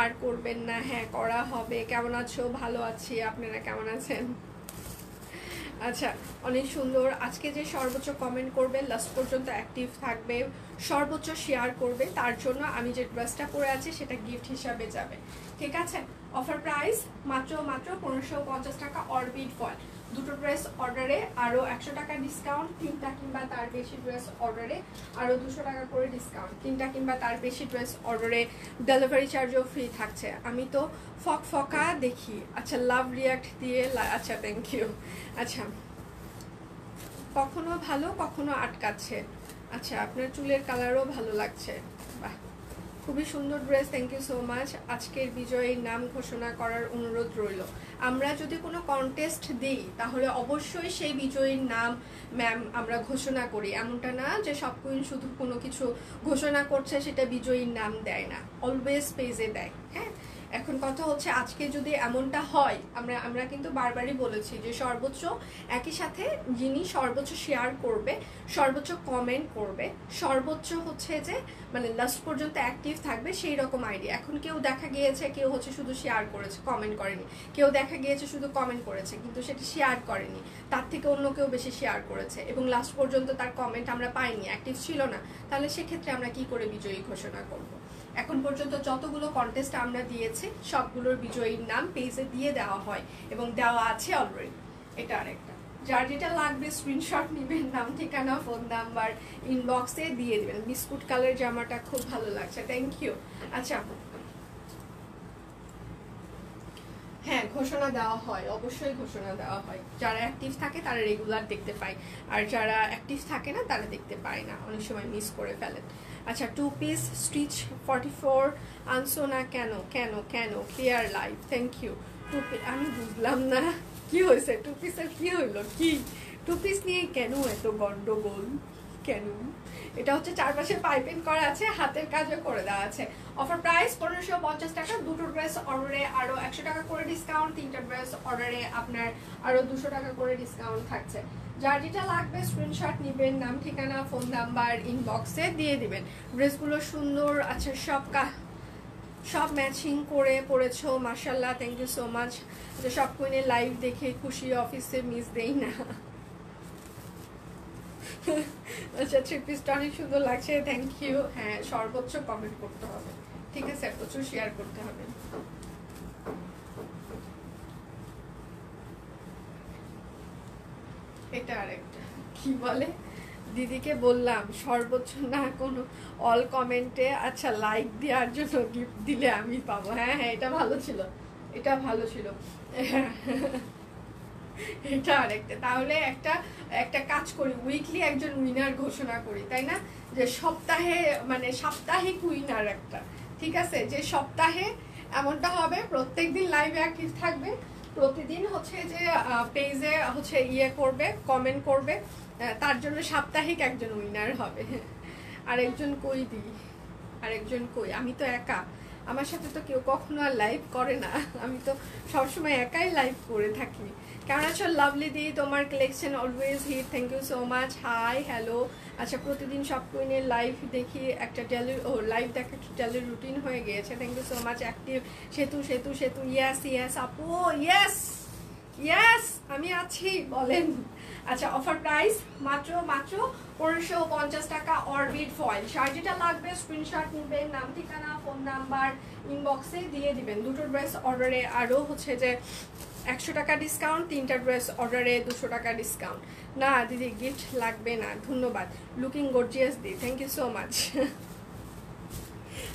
আর করবেন না। হ্যাঁ করা হবে। কেমন আছো? ভালো আছি। আপনারা কেমন আছেন? আচ্ছা অনেক সুন্দর। আজকে যে সর্বোচ্চ কমেন্ট করবে লাস্ট পর্যন্ত অ্যাক্টিভ থাকবে। সর্বোচ্চ শেয়ার করবে। তার জন্য আমি যে ড্রেসটা পরে আছি, সেটা গিফট হিসাবে যাবে। ঠিক আছে? অফার প্রাইস মাত্র মাত্র পনেরোশো পঞ্চাশ টাকা অরবিট ফল দুটো ড্রেস অর্ডারে আরও একশো টাকা ডিসকাউন্ট তিনটা কিংবা তার বেশি ড্রেস অর্ডারে আরও দুশো টাকা করে ডিসকাউন্ট তিনটা কিংবা তার বেশি ড্রেস অর্ডারে ডেলিভারি চার্জও ফ্রি থাকছে। আমি তো ফক ফকা দেখি। আচ্ছা লাভ রিয়াক্ট দিয়ে আচ্ছা থ্যাংক ইউ আচ্ছা কখনো ভালো, কখনো আটকাচ্ছে। আচ্ছা আপনার চুলের কালারও ভালো লাগছে। খুবই সুন্দর dress thank you so much আজকের বিজয়ীর নাম ঘোষণা করার অনুরোধ রইল। আমরা যদি কোনো কন্টেস্ট দিই, তাহলে অবশ্যই সেই বিজয়ীর নাম ম্যাম আমরা ঘোষণা করি। এমনটা না যে সব কুইন শুধু কোনো কিছু ঘোষণা করছে, সেটা বিজয়ীর নাম দেয় না। অলওয়েজ পেজে দেয় হ্যাঁ? এখন কথা হচ্ছে আজকে যদি এমনটা হয়, আমরা আমরা কিন্তু বারবারই বলেছি যে সর্বোচ্চ একই সাথে যিনি সর্বোচ্চ শেয়ার করবে, সর্বোচ্চ কমেন্ট করবে, সর্বোচ্চ হচ্ছে যে মানে লাস্ট পর্যন্ত অ্যাক্টিভ থাকবে সেই রকম আইডিয়া এখন কেউ দেখা গিয়েছে, কেউ হচ্ছে শুধু শেয়ার করেছে কমেন্ট করেনি। কেউ দেখা গিয়েছে শুধু কমেন্ট করেছে, কিন্তু সেটা শেয়ার করেনি। তার থেকে অন্য কেউ বেশি শেয়ার করেছে এবং লাস্ট পর্যন্ত তার কমেন্ট আমরা পাইনি অ্যাক্টিভ ছিল না। তাহলে সেক্ষেত্রে আমরা কি করে বিজয়ী ঘোষণা করব? এখন পর্যন্ত যতগুলো কন্টেস্ট আমরা দিয়েছি, সবগুলোর বিজয়ীর নাম পেজে দিয়ে দেওয়া হয় এবং দেওয়া আছে অলরেডি এটা আরেকটা। যার যেটা লাগবে স্ক্রিনশট নেবেন, নাম, ঠিকানা ফোন নাম্বার ইনবক্সে দিয়ে দেবেন। বিস্কুট কালার জামাটা খুব ভালো লাগছে। থ্যাংক ইউ আচ্ছা হ্যাঁ ঘোষণা দেওয়া হয়। অবশ্যই ঘোষণা দেওয়া হয়। যারা অ্যাক্টিভ থাকে, তারা রেগুলার দেখতে পায়। আর যারা অ্যাক্টিভ থাকে না, তারা দেখতে পায় না। অনেক সময় মিস করে ফেলেন। আচ্ছা two piece stitch forty four আনসো না কেন? কেন কেন? Clear life thank you too আমি বুঝলাম না, কি হয়েছে? টু পিসের কি হইল? কি? টু পিস নিয়ে কেন এত গন্ডগোল? কেন? এটা হচ্ছে চারপাশে পাইপিং করা আছে, হাতের কাজও করে দেওয়া আছে। অফার প্রাইস পনেরোশো পঞ্চাশ টাকা, দুটো ড্রেস অর্ডারে আরও একশো টাকা করে ডিসকাউন্ট তিনটা ড্রেস অর্ডারে আপনার আরও দুশো টাকা করে ডিসকাউন্ট থাকছে। যার যেটা লাগবে স্ক্রিনশট নেবেন, নাম, ঠিকানা ফোন নাম্বার ইনবক্সে দিয়ে দিবেন। ড্রেসগুলো সুন্দর আচ্ছা সব কা, সব ম্যাচিং করে পড়েছো মার্শাল্লাহ থ্যাংক ইউ সো মাচ যে সব কুইনের লাইভ দেখে খুশি অফিসে মিস দেই না। আচ্ছা থ্রি পিসটা অনেক সুন্দর লাগছে থ্যাংক ইউ হ্যাঁ সর্বোচ্চ কমেন্ট করতে হবে। ঠিক আছে প্রচুর শেয়ার করতে হবে। এটা আরেকটা, কি বলে? দিদিকে বললাম, সর্বোচ্চ না কোনো অল কমেন্টে আচ্ছা লাইক দেওয়ার জন্য গিফট দিলে আমি পাবো। হ্যাঁ হ্যাঁ এটা ভালো ছিল। এটা ভালো ছিল। এটা আরেকটা। তাহলে একটা একটা কাজ করি উইকলি একজন উইনার ঘোষণা করি, তাই না? যে সপ্তাহে মানে সাপ্তাহিক উইনার একটা, ঠিক আছে? যে সপ্তাহে এমনটা হবে, প্রত্যেকদিন লাইভে অ্যাক্টিভ থাকবে, প্রতিদিন হচ্ছে যে পেজে হচ্ছে ইয়ে করবে কমেন্ট করবে তার জন্য সাপ্তাহিক একজন উইনার হবে। আরেকজন কই দিই? আরেকজন কই? আমি তো একা। আমার সাথে তো কেউ কখনো আর লাইভ করে না। আমি তো সবসময় একাই লাইভ করে থাকি। কেমন আছো? লাভলি দি তোমার collection always hit thank you so much hi hello আচ্ছা প্রতিদিন সব কুইনের লাইভ দেখি একটা ডেলি ও লাইভ দেখা একটা ডেলি রুটিন হয়ে গিয়েছে। Thank you so much active Setu Setu Setu. ইয়াস ইয়াস আপু ইয়েস ইয়েস আমি আছি, বলেন। আচ্ছা অফার প্রাইস মাত্র মাত্র পনেরোশো পঞ্চাশ টাকা অরবিট ফয়েল শার্ট যেটা লাগবে স্ক্রিনশট নেবেন, নাম, ঠিকানা ফোন নাম্বার ইনবক্সে দিয়ে দিবেন। দুটো ড্রেস অর্ডারে আরও হচ্ছে যে একশো টাকা ডিসকাউন্ট তিনটা ড্রেস অর্ডারে দুশো টাকা ডিসকাউন্ট না, দিদি গিফট লাগবে না, ধন্যবাদ। লুকিং গর্জিয়াস দি থ্যাংক ইউ সো মাচ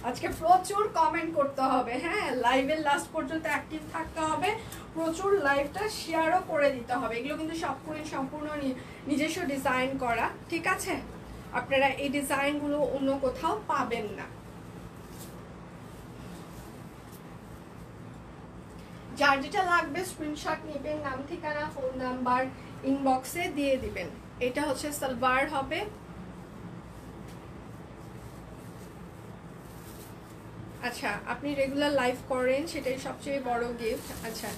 আজকে প্রচুর কমেন্ট করতে হবে হ্যাঁ? লাইভের লাস্ট পর্যন্ত অ্যাক্টিভ থাকতে হবে, প্রচুর লাইভটা শেয়ারও করে দিতে হবে। এগুলো কিন্তু সবগুলো সম্পূর্ণ নিজস্ব ডিজাইন করা, ঠিক আছে? আপনারা এই ডিজাইনগুলো অন্য কোথাও পাবেন না। যার যেটা লাগবে স্ক্রিনশট নেবেন, নাম, ঠিকানা ফোন নাম্বার ইনবক্সে দিয়ে দিবেন। এটা হচ্ছে সালভার হবে। আচ্ছা আপনি রেগুলার লাইভ করেন, সেটাই সবচেয়ে বড় গিফট আচ্ছা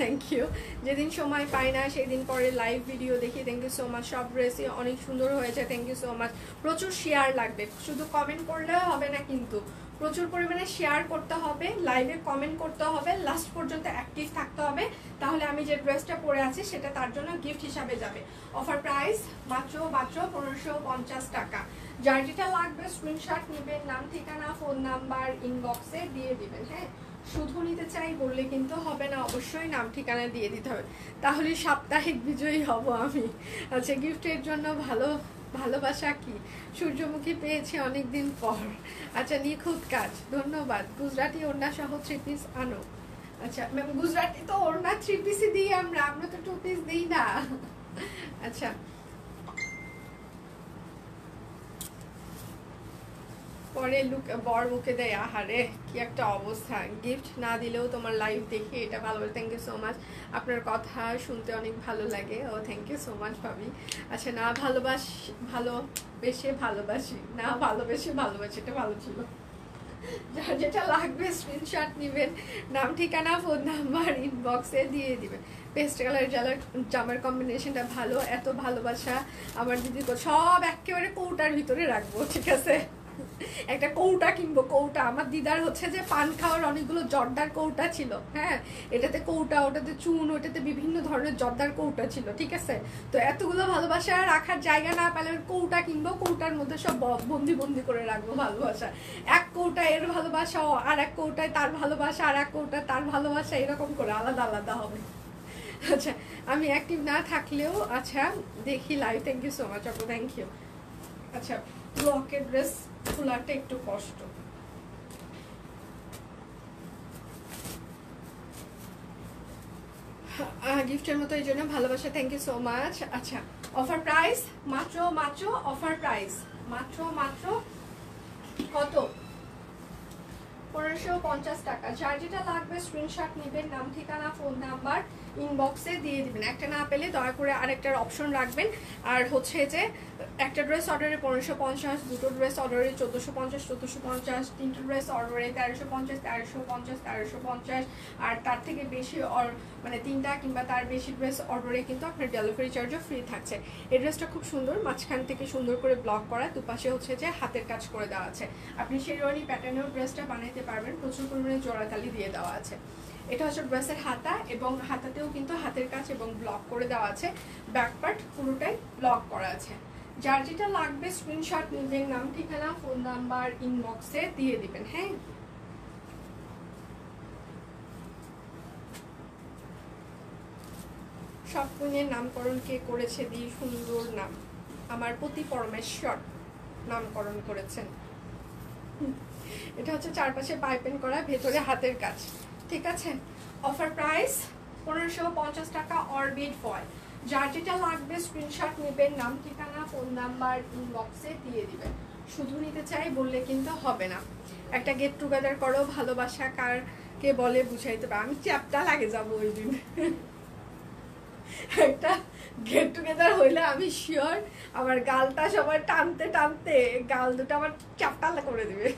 থ্যাংক ইউ যেদিন সময় পাই না সেই দিন পরে লাইভ ভিডিও দেখি। থ্যাংক ইউ সো মাচ সব ড্রেসই অনেক সুন্দর হয়েছে। থ্যাংক ইউ সো মাচ প্রচুর শেয়ার লাগবে। শুধু কমেন্ট করলেও হবে না কিন্তু। প্রচুর পরিমাণে শেয়ার করতে হবে লাইভে কমেন্ট করতে হবে লাস্ট পর্যন্ত অ্যাক্টিভ থাকতে হবে। তাহলে আমি যে ড্রেসটা পরে আছি, সেটা তার জন্য গিফট হিসাবে যাবে। অফার প্রাইস মাত্র মাত্র পনেরোশো পঞ্চাশ টাকা। যার যেটা লাগবে স্ক্রিনশট নেবেন, নাম, ঠিকানা ফোন নাম্বার ইনবক্সে দিয়ে দিবেন হ্যাঁ? শুধু নিতে চাই বললে কিন্তু হবে না, অবশ্যই নাম, ঠিকানা দিয়ে দিতে হবে। তাহলে সাপ্তাহিক বিজয়ী হব আমি। আচ্ছা গিফটের জন্য ভালো ভালোবাসা কি? সূর্যমুখী পেয়েছি অনেক দিন পর। আচ্ছা নিখুঁত কাজ। ধন্যবাদ। গুজরাটি ওড়না সহ থ্রি পিস আনো। আচ্ছা ম্যাম গুজরাটি তো ওড়না থ্রি পিসই দিই আমরা। আমরা তো টু পিস দিই না। আচ্ছা পরে লুক, বর মুখে দেয়, আহারে, কি একটা অবস্থা। গিফট না দিলেও তোমার লাইভ দেখে এটা ভালো থ্যাংক ইউ সো মাচ আপনার কথা শুনতে অনেক ভালো লাগে। ও থ্যাংক ইউ সো মাচ ভাবি। আচ্ছা না ভালোবাস, ভালো, বেশে ভালোবাসি। না ভালোবেসে ভালোবাসি, এটা ভালো ছিল। যার যেটা লাগবে স্ক্রিনশট নেবেন। নাম, ঠিকানা ফোন নাম্বার ইনবক্সে দিয়ে দিবেন। পেস্ট কালার জালার জামার কম্বিনেশনটা ভালো। এত ভালোবাসা আমার দিদি সব একেবারে কৌটার ভিতরে রাখব, ঠিক আছে? একটা কৌটা কিনবো, কৌটা। আমার দিদার হচ্ছে যে পান খাওয়ার অনেকগুলো জর্দার কৌটা ছিল হ্যাঁ? এটাতে কৌটা, ওটাতে চুন, ওটাতে বিভিন্ন ধরনের জর্দার কৌটা ছিল, ঠিক আছে? তো এতগুলো ভালোবাসা রাখার জায়গা না পেলে কৌটা কিনবো, কৌটার মধ্যে সব বন্দি বন্দি করে রাখব ভালোবাসা। এক কৌটা এর ভালোবাসা আর এক কৌটায় তার ভালোবাসা, আর এক কৌটা তার ভালোবাসা, এরকম করে আলাদা আলাদা হবে। আচ্ছা আমি অ্যাক্টিভ না থাকলেও আচ্ছা দেখি live thank you so much আপু থ্যাংক ইউ আচ্ছা ব্লকের ড্রেস খোলাটা একটু কষ্ট। গিফটের মতো এই জন্য ভালোবাসা থ্যাংক ইউ সো মাচ আচ্ছা অফার প্রাইস মাত্র মাত্র অফার প্রাইস মাত্র মাত্র কত? পনেরোশো টাকা। যার যেটা লাগবে স্ক্রিনশট নেবেন, নাম, ঠিকানা ফোন নাম্বার ইনবক্সে দিয়ে দিবেন। একটা না পেলে দয়া করে আরেকটার অপশন রাখবেন। আর হচ্ছে যে, একটা ড্রেস অর্ডারে পনেরোশো পঞ্চাশ, দুটো ড্রেস অর্ডারে চোদ্দোশো পঞ্চাশ চোদ্দোশো পঞ্চাশ, তিনটে ড্রেস অর্ডারে তেরোশো পঞ্চাশ তেরোশো পঞ্চাশ তেরোশো পঞ্চাশ। আর তার থেকে বেশি মানে তিনটা কিংবা তার বেশি ড্রেস অর্ডারে কিন্তু আপনার ডেলিভারি চার্জও ফ্রি থাকছে। এই ড্রেসটা খুব সুন্দর, মাঝখান থেকে সুন্দর করে ব্লক করা, দুপাশে হচ্ছে যে হাতের কাজ করে দেওয়া আছে। আপনি সেই শেরওয়ানি প্যাটার্নেও ড্রেসটা বানাইতে পারবেন। প্রচুর পরিমাণে জোড়াতালি দিয়ে দেওয়া আছে। এটা হচ্ছে ড্রেসের হাতা এবং হাতাতেও কিন্তু হাতের কাজ এবং ব্লক করে দেওয়া আছে। ব্যাক পার্ট পুরোটাই ব্লক করা আছে। যার যেটা লাগবে স্ক্রিনশট নিজের নাম, ঠিকানা ফোন নাম্বার ইনবক্সে দিয়ে দিবেন হ্যাঁ? সব কুইনের নামকরণ কে করেছে? দি সুন্দর নাম। আমার পতি পরমেশ্বর নামকরণ করেছেন। এটা হচ্ছে চারপাশে পাইপেন করা, ভেতরে হাতের কাজ। ঠিক আছে? অফার প্রাইস পনেরোশো পঞ্চাশ টাকা অরবিট ফয়েল যার যেটা লাগবে স্ক্রিনশট নেবেন, নাম, ঠিকানা ফোন নাম্বার ইনবক্সে দিয়ে দিবেন। শুধু নিতে চাই বললে কিন্তু হবে না। একটা গেট টুগেদার করো, ভালোবাসা কার কে বলে বুঝাইতে পারে। আমি চ্যাপটা লাগে যাব ওই দিন। একটা গেট টুগেদার হইলে আমি শিওর আমার গালটা সবাই টানতে টানতে গাল দুটো আমার চাপটালা করে দিবে।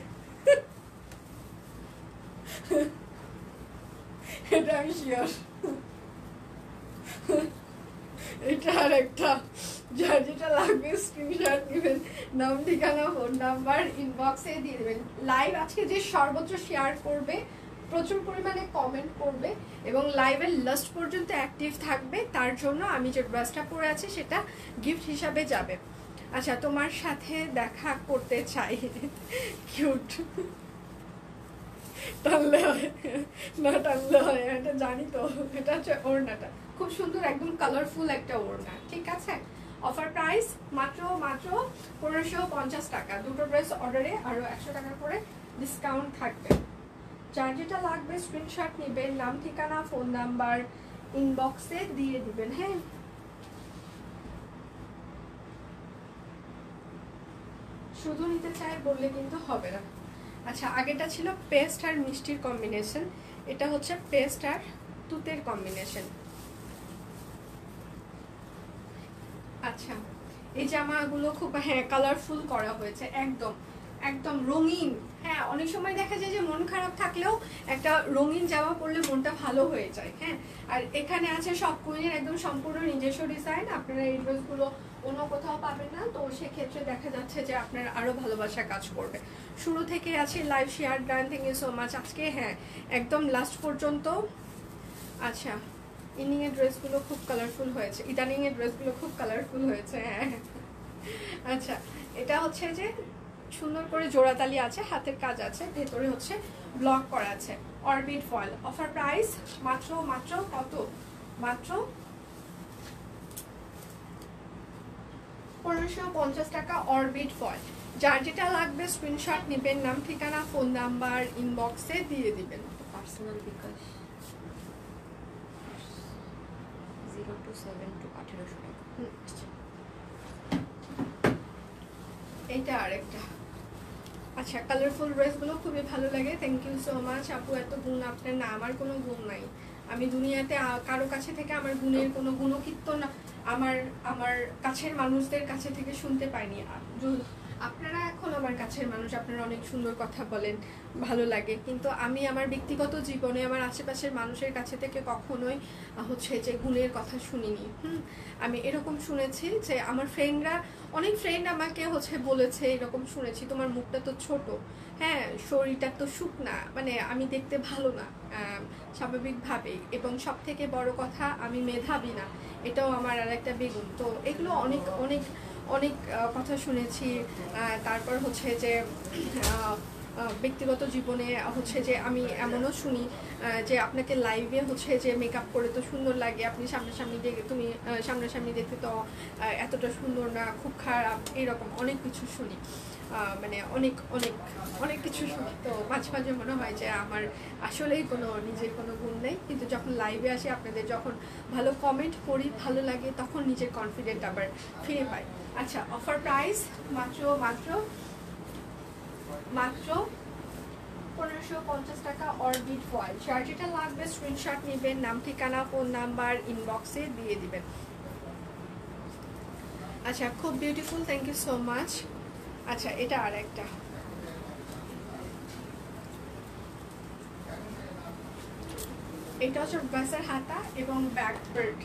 এটা আমি শিওর এটা আর একটা যার যেটা লাগবে স্ক্রিনশট নেবেন নাম ঠিকানা ফোন নাম্বার ইনবক্সে দিয়ে দেবেন লাইভ আজকে যে সর্বোচ্চ শেয়ার করবে, প্রচুর পরিমাণে কমেন্ট করবে, এবং লাইভের লাস্ট পর্যন্ত অ্যাক্টিভ থাকবে, তার জন্য আমি যে ড্রেসটা পরে আছি, সেটা গিফট হিসাবে যাবে। আচ্ছা তোমার সাথে দেখা করতে চাই। কিউট টানলে হয়, না টানলে হয়, এটা জানি তো। এটা হচ্ছে ওড়নাটা। খুব সুন্দর, একদম কালারফুল একটা ওড়না, ঠিক আছে? অফার প্রাইস মাত্র মাত্র পনেরোশো পঞ্চাশ টাকা। দুটো ড্রেস অর্ডারে আরও একশো টাকা করে ডিসকাউন্ট থাকবে। যার যেটা লাগবে স্ক্রিনশট নেবেন, নাম, ঠিকানা ফোন নাম্বার ইনবক্সে দিয়ে দিবেন হ্যাঁ? শুধু নিতে চাই বললে কিন্তু হবে না। আচ্ছা আগেটা ছিল পেস্ট আর মিষ্টির কম্বিনেশন এটা হচ্ছে পেস্ট আর তুতের কম্বিনেশন আচ্ছা এই জামাগুলো খুব হ্যাঁ কালারফুল করা হয়েছে, একদম একদম রঙিন। হ্যাঁ অনেক সময় দেখা যায় যে মন খারাপ থাকলেও একটা রঙিন জামা পরলে মনটা ভালো হয়ে যায় হ্যাঁ। আর এখানে আছে সব কুইনের একদম সম্পূর্ণ নিজস্ব ডিজাইন আপনারা এই ড্রেসগুলো অন্য কোথাও পাবেন না, তো সেক্ষেত্রে দেখা যাচ্ছে যে আপনার আরও ভালোবাসা কাজ করবে। শুরু থেকে আছে live share done thank you so much আজকে হ্যাঁ একদম লাস্ট পর্যন্ত। আচ্ছা ইনিং এর ড্রেসগুলো খুব কালারফুল হয়েছে। ইদানিংয়ের ড্রেসগুলো খুব কালারফুল হয়েছে হ্যাঁ। আচ্ছা এটা হচ্ছে যে সুন্দর করে জোড়াতালি আছে, হাতের কাজ আছে, ভেতরে হচ্ছে ব্লক করা আছে। অরবিট ফয়েল অফার প্রাইস মাত্র মাত্র কত? মাত্র পঞ্চাশ টাকা অরবিট ফয়েল যার যেটা লাগবে স্ক্রিনশট নেবেন নাম ঠিকানা ফোন নাম্বার ইনবক্সে দিয়ে দিবেন। Personal bKash zero two seven two আঠেরোশো টাকা। হুম। এইটা আরেকটা। আচ্ছা কালারফুল ড্রেসগুলো খুবই ভালো লাগে। থ্যাংক ইউ সো মাচ আপু এত গুণ আপনার না আমার কোনো গুণ নাই। আমি দুনিয়াতে কারও কাছে থেকে আমার গুণের কোনো গুণকীর্তন আমার আমার কাছের মানুষদের কাছে থেকে শুনতে পাইনি। আপনারা এখন আমার কাছের মানুষ, আপনারা অনেক সুন্দর কথা বলেন, ভালো লাগে। কিন্তু আমি আমার ব্যক্তিগত জীবনে আমার আশেপাশের মানুষের কাছে থেকে কখনোই হচ্ছে যে গুণের কথা শুনিনি। হুম, আমি এরকম শুনেছি যে আমার ফ্রেন্ডরা অনেক ফ্রেন্ড আমাকে হচ্ছে বলেছে, এরকম শুনেছি, তোমার মুখটা তো ছোট। হ্যাঁ শরীরটা তো শুকনা। মানে আমি দেখতে ভালো না। স্বাভাবিকভাবেই। এবং সব থেকে বড় কথা, আমি মেধাবী না। এটাও আমার আর একটা বেগুন। তো এগুলো অনেক অনেক অনেক কথা শুনেছি। তারপর হচ্ছে যে ব্যক্তিগত জীবনে হচ্ছে যে আমি এমনও শুনি যে আপনাকে লাইভে হচ্ছে যে মেকআপ করে তো সুন্দর লাগে, আপনি সামনাসামনি দেখে, তুমি সামনাসামনি দেখতে তো এতটা সুন্দর না, খুব খারাপ, এরকম অনেক কিছু শুনি। মানে অনেক অনেক অনেক কিছু শুনি তো মাঝে মাঝে মনে হয় যে আমার আসলেই কোনো নিজের কোনো গুণ নেই। কিন্তু যখন লাইভে আসি, আপনাদের যখন ভালো কমেন্ট করি ভালো লাগে, তখন নিজের কনফিডেন্ট আবার ফিরে পাই। আচ্ছা অফার প্রাইস মাত্র মাত্র মাত্র পনেরোশো পঞ্চাশ টাকা অরবিট ফয়েল যার যেটা লাগবে স্ক্রিনশট নেবেন, নাম, ঠিকানা ফোন নাম্বার ইনবক্সে দিয়ে দিবেন। আচ্ছা খুব beautiful thank you so much আচ্ছা এটা আর একটা এটা হচ্ছে ড্রেসের হাতা এবং ব্যাক বেল্ট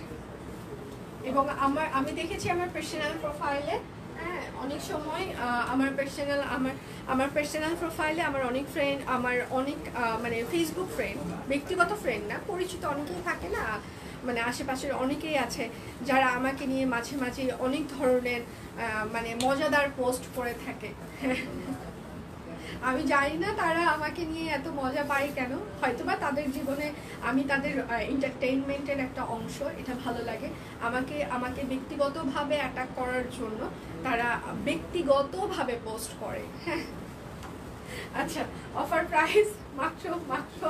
এবং আমার, আমি দেখেছি আমার পার্সোনাল প্রোফাইলে হ্যাঁ অনেক সময় আমার পার্সোনাল আমার আমার পার্সোনাল প্রোফাইলে আমার অনেক ফ্রেন্ড আমার অনেক মানে ফেসবুক ফ্রেন্ড ব্যক্তিগত ফ্রেন্ড না, পরিচিত অনেকেই থাকে না। মানে আশেপাশের অনেকেই আছে যারা আমাকে নিয়ে মাঝে মাঝে অনেক ধরনের মানে মজাদার পোস্ট করে থাকে। আমি জানি না তারা আমাকে নিয়ে এত মজা পায় কেন, হয়তোবা তাদের জীবনে আমি তাদের এন্টারটেইনমেন্টের একটা অংশ, এটা ভালো লাগে। আমাকে আমাকে ব্যক্তিগতভাবে অ্যাটাক করার জন্য তারা ব্যক্তিগতভাবে পোস্ট করে। হ্যাঁ আচ্ছা অফার প্রাইস মাত্র মাত্র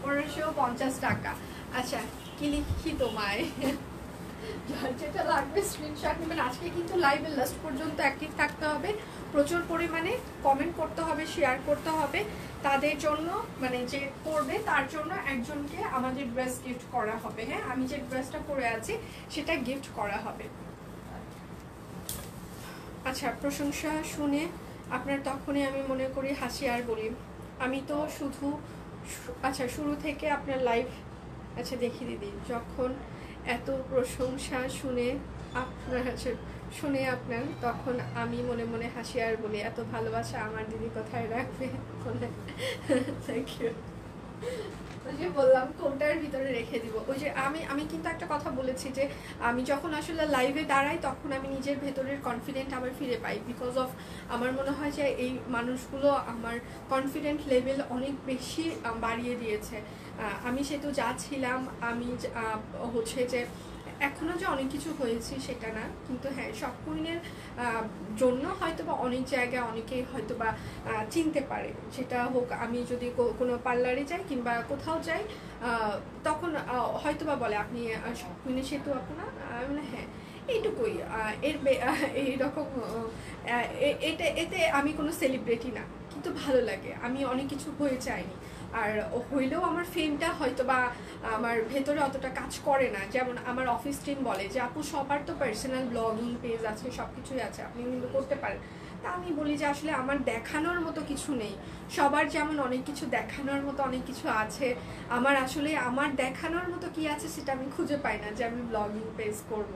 পনেরোশো পঞ্চাশ টাকা। আচ্ছা কি লিখি তোমায় যেটা লাগবে স্ক্রিনশট নেবেন। আজকে কিন্তু লাইভে লাস্ট পর্যন্ত অ্যাক্টিভ থাকতে হবে। প্রচুর পরিমাণে কমেন্ট করতে হবে শেয়ার করতে হবে। তাদের জন্য মানে যে করবে, তার জন্য একজনকে আমাদের ড্রেস গিফট করা হবে। হ্যাঁ আমি যে ড্রেসটা পরে আছি, সেটা গিফট করা হবে। আচ্ছা প্রশংসা শুনে আপনার তখনই আমি মনে করি হাসি আর বলি। আমি তো শুধু আচ্ছা শুরু থেকে আপনার লাইভ আচ্ছা দেখি দিদি। যখন এত প্রশংসা শুনে আপনার আচ্ছা শুনে আপনার, তখন আমি মনে মনে হাসি আর বলি, এত ভালোবাসা আমার দিদি কোথায় রাখবে? থ্যাংক ইউ ওই যে বললাম, কোনটার ভিতরে রেখে দিব? ওই যে আমি আমি কিন্তু একটা কথা বলেছি যে, আমি যখন আসলে লাইভে দাঁড়াই, তখন আমি নিজের ভেতরের কনফিডেন্ট আবার ফিরে পাই। বিকজ অফ আমার মনে হয় যে, এই মানুষগুলো আমার কনফিডেন্ট লেভেল অনেক বেশি বাড়িয়ে দিয়েছে। আমি সেতু যা ছিলাম আমি হচ্ছে যে এখনও যে অনেক কিছু হয়েছে সেটা না কিন্তু হ্যাঁ কুইনের জন্য হয়তো বা অনেক জায়গায় অনেকেই হয়তো বা চিনতে পারে। সেটা হোক আমি যদি কোনো পার্লারে যাই কিংবা কোথাও যাই তখন হয়তো বা বলে আপনি কুইনের সেতু আপনার? বলি, হ্যাঁ এইটুকুই এর এইরকম আহ, এ- এতে এতে আমি কোনো সেলিব্রিটি না কিন্তু ভালো লাগে। আমি অনেক কিছু হয়ে চাইনি আর হইলেও আমার ফেমটা হয়তো বা আমার ভেতরে অতটা কাজ করে না। যেমন আমার অফিস টিম বলে যে, আপু, সবার তো পার্সোনাল ব্লগিং পেজ আছে সব কিছুই আছে আপনি কিন্তু করতে পারেন। তা আমি বলি যে আসলে আমার দেখানোর মতো কিছু নেই। সবার যেমন অনেক কিছু দেখানোর মতো অনেক কিছু আছে, আমার আসলে আমার দেখানোর মতো কি আছে সেটা আমি খুঁজে পাই না যে আমি ব্লগিং পেজ করব।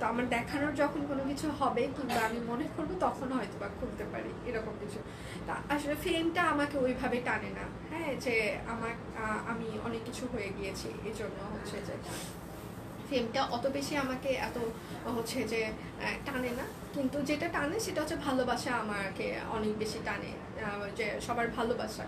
তো আমার দেখানোর যখন কোনো কিছু হবে কিংবা আমি মনে করব তখন হয়তো বা খুলতে পারি এরকম কিছু। তা আসলে ফেমটা আমাকে ওইভাবে টানে না হ্যাঁ যে আমার আমি অনেক কিছু হয়ে গিয়েছি এই জন্য হচ্ছে যে ফেমটা অত বেশি আমাকে এত হচ্ছে যে টানে না। কিন্তু যেটা টানে সেটা হচ্ছে ভালোবাসা আমাকে অনেক বেশি টানে যে সবার ভালোবাসা।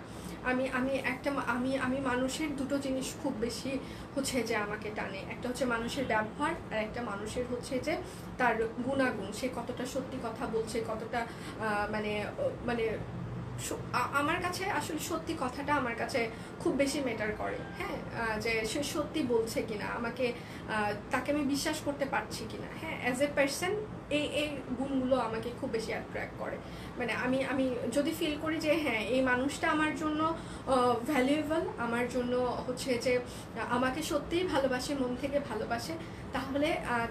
আমি আমি একটা আমি আমি মানুষের দুটো জিনিস খুব বেশি হচ্ছে যে আমাকে টানে। একটা হচ্ছে মানুষের ব্যবহার আর একটা মানুষের হচ্ছে যে তার গুণাগুণ। সে কতটা সত্যি কথা বলছে, কতটা মানে মানে আমার কাছে আসলে সত্যি কথাটা আমার কাছে খুব বেশি ম্যাটার করে। হ্যাঁ যে সে সত্যি বলছে কিনা, আমাকে তাকে আমি বিশ্বাস করতে পারছি কিনা। হ্যাঁ অ্যাজ এ পার্সন এই এই গুণগুলো আমাকে খুব বেশি অ্যাট্রাক্ট করে। মানে আমি আমি যদি ফিল করি যে হ্যাঁ এই মানুষটা আমার জন্য ভ্যালুয়েবল আমার জন্য হচ্ছে যে, আমাকে সত্যিই ভালোবাসে, মন থেকে ভালোবাসে, তাহলে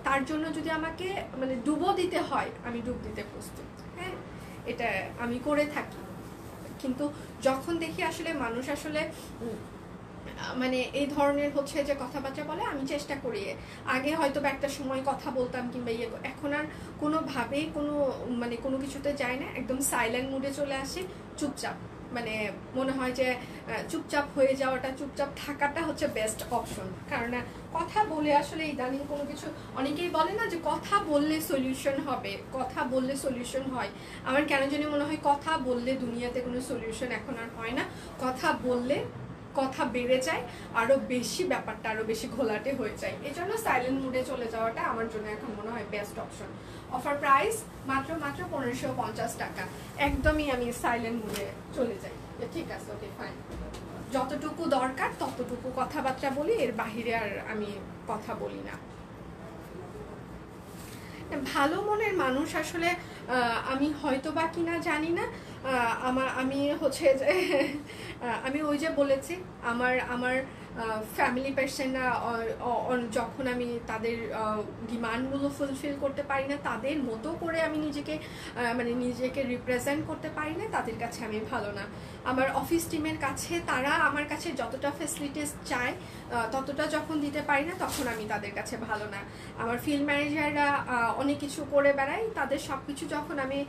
তার জন্য যদি আমাকে মানে ডুবো দিতে হয়, আমি ডুব দিতে প্রস্তুত। হ্যাঁ এটা আমি করে থাকি। কিন্তু যখন দেখি আসলে মানুষ আসলে মানে এই ধরনের হচ্ছে যে কথাবার্তা বলে, আমি চেষ্টা করি। আগে হয়তো বা একটা সময় কথা বলতাম কিংবা ইয়ে এখন আর কোনোভাবেই কোনো মানে কোনো কিছুতে যায় না, একদম সাইলেন্ট মুডে চলে আসে, চুপচাপ। মানে মনে হয় যে চুপচাপ হয়ে যাওয়াটা, চুপচাপ থাকাটা হচ্ছে বেস্ট অপশন কারণ কথা বলে আসলে ইদানিং কোনো কিছু, অনেকেই বলে না যে কথা বললে সলিউশন হবে, কথা বললে সলিউশন হয়। আমার কেন জানি মনে হয়, কথা বললে দুনিয়াতে কোনো সলিউশন এখন আর হয় না। কথা বললে কথা বেড়ে যায়, আরও বেশি ব্যাপারটা আরও বেশি ঘোলাটে হয়ে যায়। এই জন্য সাইলেন্ট মুডে চলে যাওয়াটা আমার জন্য এখন মনে হয় বেস্ট অপশন অফার প্রাইস মাত্র মাত্র পনেরোশো পঞ্চাশ টাকা। একদমই আমি সাইলেন্ট মুডে চলে যাই। ঠিক আছে ওকে ফাইন যতটুকু দরকার ততটুকু কথাবার্তা বলি, এর বাহিরে আর আমি কথা বলি না। ভালো মনের মানুষ আসলে আমি হয়তো বা কিনা জানি না আমার আমি হচ্ছে যে আমি ওই যে বলেছি আমার আমার ফ্যামিলি পার্সনরা যখন আমি তাদের ডিমান্ডগুলো ফুলফিল করতে পারি না, তাদের মতো করে আমি নিজেকে মানে নিজেকে রিপ্রেজেন্ট করতে পারি না, তাদের কাছে আমি ভালো না। আমার অফিস টিমের কাছে তারা আমার কাছে যতটা ফেসিলিটিস চায় ততটা যখন দিতে পারি না, তখন আমি তাদের কাছে ভালো না। আমার ফিল্ড ম্যানেজাররা অনেক কিছু করে বেড়ায়, তাদের সব কিছু যখন আমি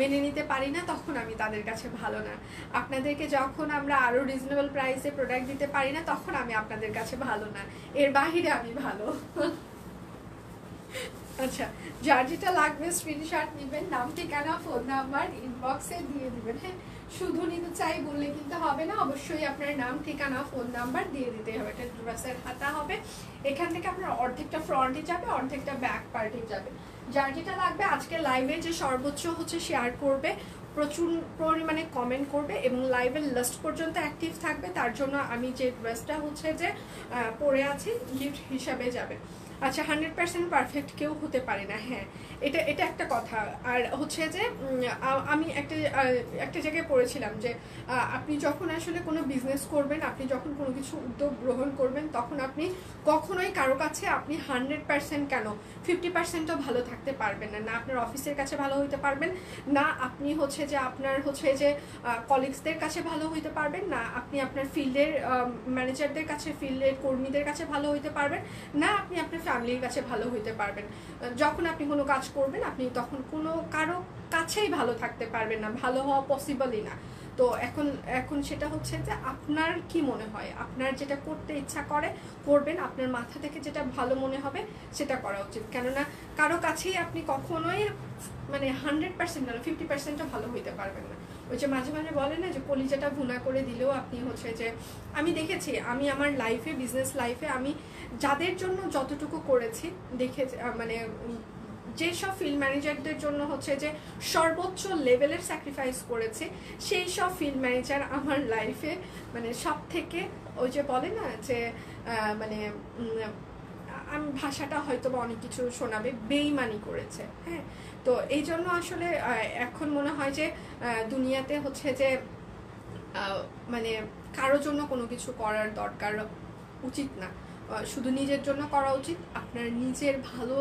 মেনে নিতে পারি না, তখন আমি তাদের কাছে ভালো না। আপনাদেরকে যখন আমরা আরও রিজনেবল প্রাইসে প্রোডাক্ট দিতে পারি না, তখন আমি আপনাদের কাছে ভালো না, এর বাহিরে আমি ভালো। আচ্ছা যার যেটা লাগবে স্ক্রিনশট নেবেন, নাম, ঠিকানা ফোন নাম্বার ইনবক্সে দিয়ে হ্যাঁ? শুধু নিতে চাই বললে কিন্তু হবে না, অবশ্যই আপনার নাম, ঠিকানা ফোন নাম্বার দিয়ে দিতে হবে। ড্রেসের হাতা হবে। এখান থেকে আপনার অর্ধেকটা ফ্রন্টে যাবে, অর্ধেকটা ব্যাক পার্টে যাবে। যার যেটা লাগবে, আজকে লাইভে যে সর্বোচ্চ হচ্ছে শেয়ার করবে প্রচুর পরিমাণে কমেন্ট করবে এবং লাইভের লাস্ট পর্যন্ত অ্যাক্টিভ থাকবে। তার জন্য আমি যে ড্রেসটা হচ্ছে যে পরে আছি গিফট হিসাবে যাবে। আচ্ছা হান্ড্রেড পার্সেন্ট পারফেক্ট কেউ হতে পারে না হ্যাঁ। এটা এটা একটা কথা। আর হচ্ছে যে আমি একটা একটা জায়গায় পড়েছিলাম যে আপনি যখন আসলে কোনো বিজনেস করবেন, আপনি যখন কোনো কিছু উদ্যোগ গ্রহণ করবেন, তখন আপনি কখনোই কারও কাছে আপনি হান্ড্রেড পার্সেন্ট কেন? ফিফটি পার্সেন্টও ভালো থাকতে পারবেন না। না আপনার অফিসের কাছে ভালো হইতে পারবেন, না আপনি হচ্ছে যে আপনার হচ্ছে যে কলিগসদের কাছে ভালো হইতে পারবেন, না আপনি আপনার ফিল্ডের ম্যানেজারদের কাছে ফিল্ডের কর্মীদের কাছে ভালো হইতে পারবেন, না আপনি আপনার ফ্যামিলির কাছে ভালো হইতে পারবেন। যখন আপনি কোনো কাজ করবেন, আপনি তখন কোনো কারও কাছেই ভালো থাকতে পারবেন না, ভালো হওয়া পসিবলই না। তো এখন এখন সেটা হচ্ছে যে আপনার কি মনে হয়? আপনার যেটা করতে ইচ্ছা করে, করবেন। আপনার মাথা থেকে যেটা ভালো মনে হবে, সেটা করা উচিত। কেননা কারও কাছেই আপনি কখনোই মানে হান্ড্রেড পার্সেন্ট না ফিফটি পার্সেন্টও ভালো হইতে পারবেন না। ওই যে মাঝে মাঝে বলে না যে কলিজাটা ভুনা করে দিলেও আপনি হচ্ছে যে, আমি দেখেছি, আমি আমার লাইফে বিজনেস লাইফে আমি যাদের জন্য যতটুকু করেছি, দেখে মানে যেসব ফিল্ড ম্যানেজারদের জন্য হচ্ছে যে সর্বোচ্চ লেভেলের স্যাক্রিফাইস করেছে, সেই সব ফিল্ড ম্যানেজার আমার লাইফে মানে সব থেকে ওই যে বলে না যে মানে আমি, ভাষাটা হয়তো বা অনেক কিছু শোনাবে, বেইমানি করেছে হ্যাঁ? তো এই জন্য আসলে এখন মনে হয় যে দুনিয়াতে হচ্ছে যে মানে কারোর জন্য কোনো কিছু করার দরকার উচিত না। শুধু নিজের জন্য করা উচিত, আপনার নিজের ভালো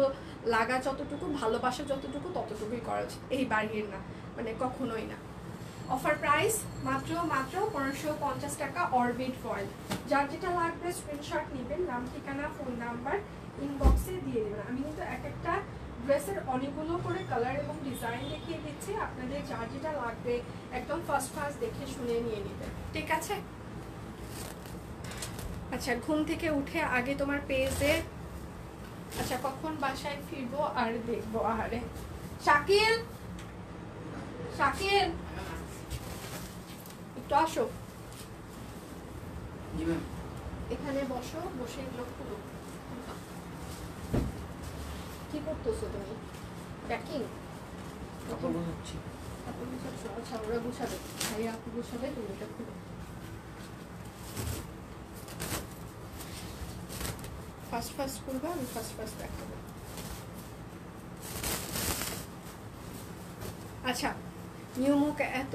লাগা যতটুকু, ভালোবাসা যতটুকু, ততটুকুই করা উচিত। এই বাড়ির না মানে কখনোই না। অফার প্রাইস মাত্র মাত্র পনেরোশো পঞ্চাশ টাকা অরবিট ফয়েল যার যেটা লাগবে স্ক্রিনশট নেবেন, নাম, ঠিকানা ফোন নাম্বার ইনবক্সে দিয়ে দেবেন। আমি কিন্তু এক একটা ড্রেসের অনেকগুলো করে কালার এবং ডিজাইন দেখিয়ে দিচ্ছি। আপনাদের যার যেটা লাগবে একদম ফার্স্ট ফার্স্ট দেখে শুনে নিয়ে নেবেন ঠিক আছে? আচ্ছা ঘুম থেকে উঠে আগে তোমার পেজে আচ্ছা কখন বাসায় ফিরবো আর দেখব? আহারে। শাকিল! শাকিল! একটু আসো। এখানে বসো বসে এগুলো খুলো। কি করতেছো তুমি? প্যাকিং কাপড় বোঝাচ্ছি কাপড় গুছাচ্ছো? আচ্ছা ওরা গুছাবে। ভাই আপু গুছাবে তুমি এটা খুলো ফার্স্ট ফার্স্ট করবে আমি ফার্স্ট ফার্স্ট দেখাবো আচ্ছা এত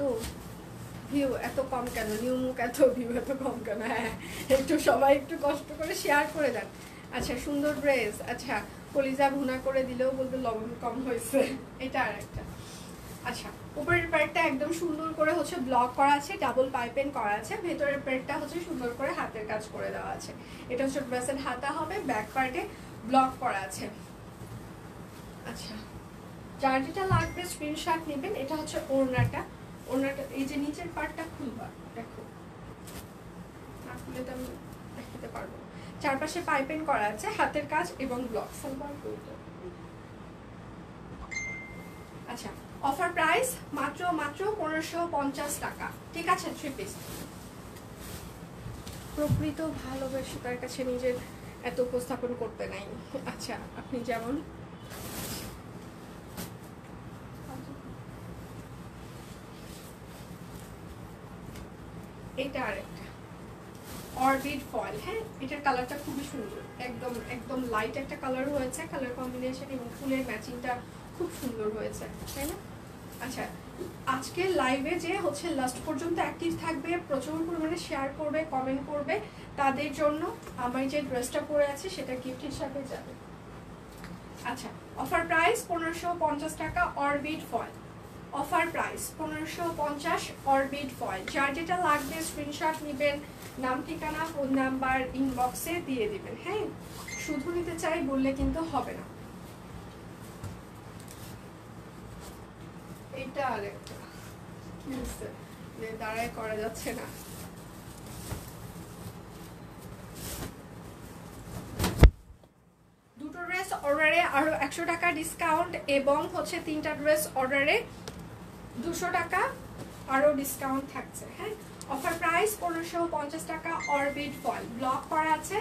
ভিউ এত কম কেন? নিউ মুখ এত ভিউ এত কম কেন? হ্যাঁ একটু সবাই একটু কষ্ট করে শেয়ার করে দেন। আচ্ছা সুন্দর ড্রেস আচ্ছা কলিজা ভুনা করে দিলেও বলবে লবণ কম হয়েছে। এটা আর একটা আচ্ছা উপরের প্যাডটা একদম সুন্দর করে হচ্ছে ব্লক করা আছে ডাবল পাইপেন করা আছে, ভেতরের প্যাডটা হচ্ছে সুন্দর করে হাতের কাজ করে দেওয়া আছে। এটা হচ্ছে ড্রেসের হাতা হবে ব্যাক পার্টে ব্লক করা আছে। আচ্ছা যার যেটা লাগবে স্ক্রিনশট নেবেন, এটা হচ্ছে ওড়নাটা। ওড়নাটা, এই যে নিচের পার্টটা খুলবা, দেখো। না খুলে তো আমি। চারপাশে পাইপেন করা আছে, হাতের কাজ এবং ব্লক। আচ্ছা অফার প্রাইস মাত্র মাত্র পনেরোশো পঞ্চাশ টাকা। ঠিক আছে থ্রি পিস প্রকৃত ভালোবেসে তার কাছে নিজের এত উপস্থাপন করতে নাই। আচ্ছা আপনি যেমন। এটা আরেকটা। অরবিট ফয়েল হ্যাঁ এটার কালারটা খুবই সুন্দর। একদম একদম লাইট একটা কালার হয়েছে কালার কম্বিনেশন এবং ফুলের ম্যাচিংটা খুব সুন্দর হয়েছে, তাই না? আচ্ছা আজকে লাইভে যে হচ্ছে লাস্ট পর্যন্ত অ্যাক্টিভ থাকবে, প্রচুর পরিমাণে শেয়ার করবে কমেন্ট করবে, তাদের জন্য আমার যে ড্রেসটা পরে আছে, সেটা গিফট হিসাবে যাবে। আচ্ছা অফার প্রাইস পনেরোশো পঞ্চাশ টাকা অরবিট ফয়েল অফার প্রাইস, পনেরোশো পঞ্চাশ অরবিট ফয়েল। যার যেটা লাগবে স্ক্রিনশট নেবেন, নাম, ঠিকানা ফোন নাম্বার ইনবক্সে দিয়ে দিবেন হ্যাঁ? শুধু নিতে চাই বললে কিন্তু হবে না। এটা আরেকটা। দাঁড়ায়, করা যাচ্ছে না। দুটো ড্রেস অর্ডারে আরও একশো টাকা ডিসকাউন্ট এবং হচ্ছে তিনটা ড্রেস অর্ডারে দুশো টাকা, আরও ডিসকাউন্ট থাকছে হ্যাঁ? অফার প্রাইস পনেরোশো পঞ্চাশ টাকা অরবিট ফল ব্লক করা আছে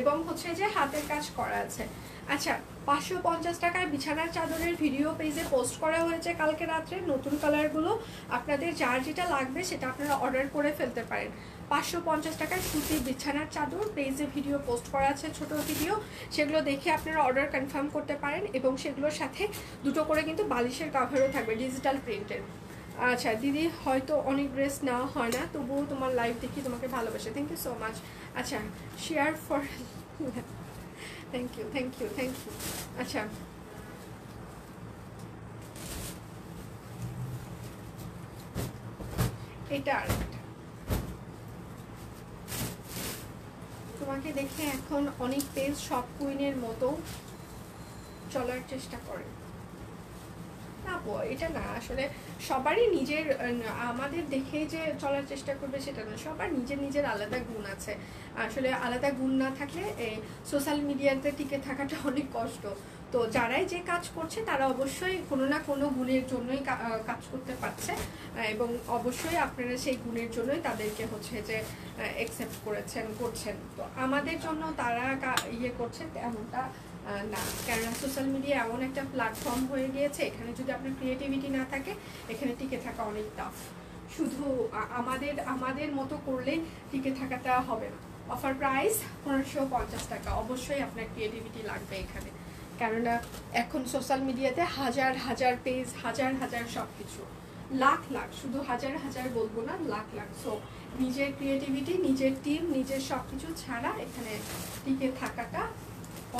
এবং হচ্ছে যে হাতের কাজ করা আছে। আচ্ছা পাঁচশো পঞ্চাশ টাকার বিছানার চাদরের ভিডিও পেজে পোস্ট করা হয়েছে কালকে রাত্রে। নতুন কালারগুলো আপনাদের যার যেটা লাগবে সেটা আপনারা অর্ডার করে ফেলতে পারেন। পাঁচশো পঞ্চাশ টাকার সুতি বিছানার চাদর পেজে ভিডিও পোস্ট করা আছে ছোট ভিডিও। সেগুলো দেখে আপনারা অর্ডার কনফার্ম করতে পারেন এবং সেগুলোর সাথে দুটো করে কিন্তু বালিশের কাভারও থাকবে ডিজিটাল প্রিন্টের আচ্ছা দিদি, হয়তো অনেক ড্রেস নেওয়া হয় না, তবুও তোমার লাইভ দেখি তোমাকে ভালোবাসে। থ্যাংক ইউ সো মাচ আচ্ছা share for thank you thank you thank you আচ্ছা এটা আরেকটা তোমাকে দেখে এখন অনেক পেজ সব কুইনের মতো চলার চেষ্টা করে। না এটা না। আসলে সবারই নিজের আমাদের দেখে যে চলার চেষ্টা করবে সেটা না সবার নিজের নিজের আলাদা গুণ আছে। আসলে আলাদা গুণ না থাকলে এই সোশ্যাল মিডিয়াতে টিকে থাকাটা অনেক কষ্ট। তো যারাই যে কাজ করছে, তারা অবশ্যই কোনো না কোনো গুণের জন্যই কাজ করতে পারছে। এবং অবশ্যই আপনারা সেই গুণের জন্যই তাদেরকে হচ্ছে যে অ্যাকসেপ্ট করেছেন, করছেন। তো আমাদের জন্য তারা ইয়ে করছে তেমনটা না কেননা সোশ্যাল মিডিয়া এমন একটা প্ল্যাটফর্ম হয়ে গিয়েছে, এখানে যদি আপনার ক্রিয়েটিভিটি না থাকে, এখানে টিকে থাকা অনেক টাফ শুধু আমাদের আমাদের মতো করলে টিকে থাকাটা হবে না। অফার প্রাইস পনেরোশো পঞ্চাশ টাকা, অবশ্যই আপনার ক্রিয়েটিভিটি লাগবে এখানে। কেননা, এখন সোশ্যাল মিডিয়াতে হাজার হাজার পেজ হাজার হাজার সব কিছু লাখ লাখ, শুধু হাজার হাজার বলব না, লাখ লাখ। সো নিজের ক্রিয়েটিভিটি নিজের টিম নিজের সব কিছু ছাড়া এখানে টিকে থাকাটা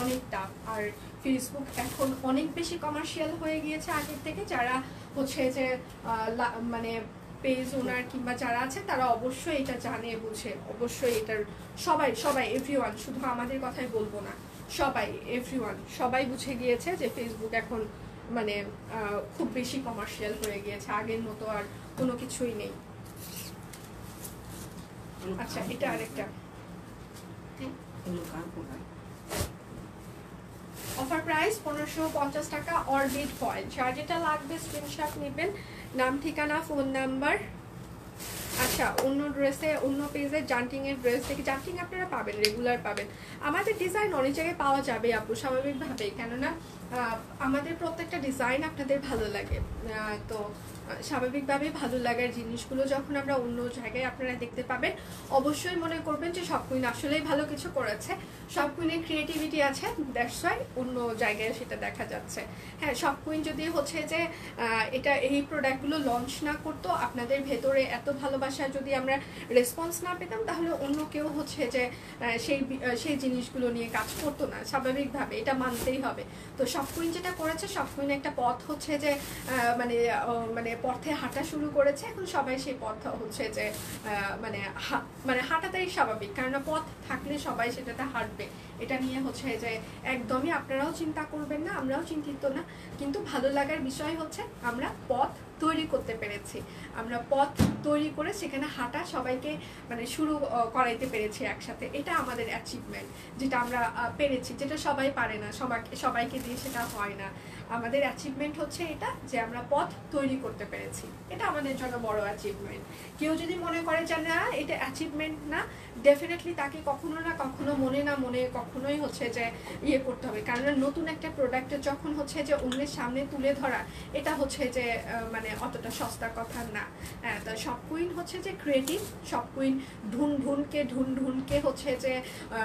অনেক টাফ আর ফেসবুক এখন অনেক বেশি কমার্শিয়াল হয়ে গিয়েছে আগের থেকে। যারা হচ্ছে যে মানে পেজ ওনার কিংবা যারা আছে, তারা অবশ্যই এটা জানে, বুঝে। অবশ্যই এটার সবাই সবাই এভরিওয়ান শুধু আমাদের কথাই বলব না। সবাই এভরিওয়ান সবাই বুঝে গিয়েছে যে ফেসবুক এখন মানে খুব বেশি কমার্শিয়াল হয়ে গিয়েছে। আগের মতো আর কোনো কিছুই নেই। আচ্ছা এটা আরেকটা। কোথায়? অফার প্রাইস পনেরোশো পঞ্চাশ টাকা অরবিট ফয়েল যার যেটা লাগবে স্ক্রিনশট নেবেন। নাম, ঠিকানা ফোন নাম্বার আচ্ছা অন্য ড্রেসে অন্য পেজে জান্টিংয়ের ড্রেস থেকে জান্টিং আপনারা পাবেন রেগুলার পাবেন। আমাদের ডিজাইন অনেক জায়গায় পাওয়া যাবে আপু, স্বাভাবিকভাবেই। কেননা আমাদের প্রত্যেকটা ডিজাইন আপনাদের ভালো লাগে। তো আহ, স্বাভাবিকভাবেই ভালো লাগার জিনিসগুলো যখন আমরা অন্য জায়গায় আপনারা দেখতে পাবেন অবশ্যই মনে করবেন যে সব কুইন আসলেই ভালো কিছু করেছে। সব কুইনের ক্রিয়েটিভিটি আছে দ্যাটস ওয়াই অন্য জায়গায় সেটা দেখা যাচ্ছে। হ্যাঁ সব কুইন যদি হচ্ছে যে এটা এই প্রোডাক্টগুলো লঞ্চ না করতো আপনাদের ভেতরে এত ভালোবাসা যদি আমরা রেসপন্স না পেতাম তাহলে অন্য কেউ হচ্ছে যে সেই সেই জিনিসগুলো নিয়ে কাজ করতো না স্বাভাবিকভাবে এটা মানতেই হবে। তো সব কুইন যেটা করেছে সব কুইন একটা পথ হচ্ছে যে মানে মানে পথে হাঁটা শুরু করেছে, এখন সবাই সেই পথ হচ্ছে যে মানে মানে হাঁটাটাই স্বাভাবিক। কেননা পথ থাকলে সবাই সেটাতে হাঁটবে। এটা নিয়ে হচ্ছে যে একদমই আপনারাও চিন্তা করবেন না, আমরাও চিন্তিত না। কিন্তু ভালো লাগার বিষয় হচ্ছে আমরা পথ তৈরি করতে পেরেছি। আমরা পথ তৈরি করে সেখানে হাঁটা সবাইকে মানে শুরু করাইতে পেরেছি একসাথে। এটা আমাদের অ্যাচিভমেন্ট যেটা আমরা পেরেছি যেটা সবাই পারে না সবাইকে সবাইকে দিয়ে সেটা হয় না। আমাদের অ্যাচিভমেন্ট হচ্ছে এটা যে আমরা পথ তৈরি করতে পেরেছি। এটা আমাদের জন্য বড় অ্যাচিভমেন্ট কেউ যদি মনে করে যে না এটা অ্যাচিভমেন্ট না ডেফিনেটলি তাকে কখনো না কখনো মনে না মনে কখনোই হচ্ছে যে ইয়ে করতে হবে। কারণ নতুন একটা প্রোডাক্টের যখন হচ্ছে যে অন্যের সামনে তুলে ধরা এটা হচ্ছে যে আহ, মানে অতটা সস্তার কথা না। হ্যাঁ তা সব কুইন হচ্ছে যে ক্রিয়েটিভ সব কুইন ঢুন ঢুনকে ঢুন ঢুনকে হচ্ছে যে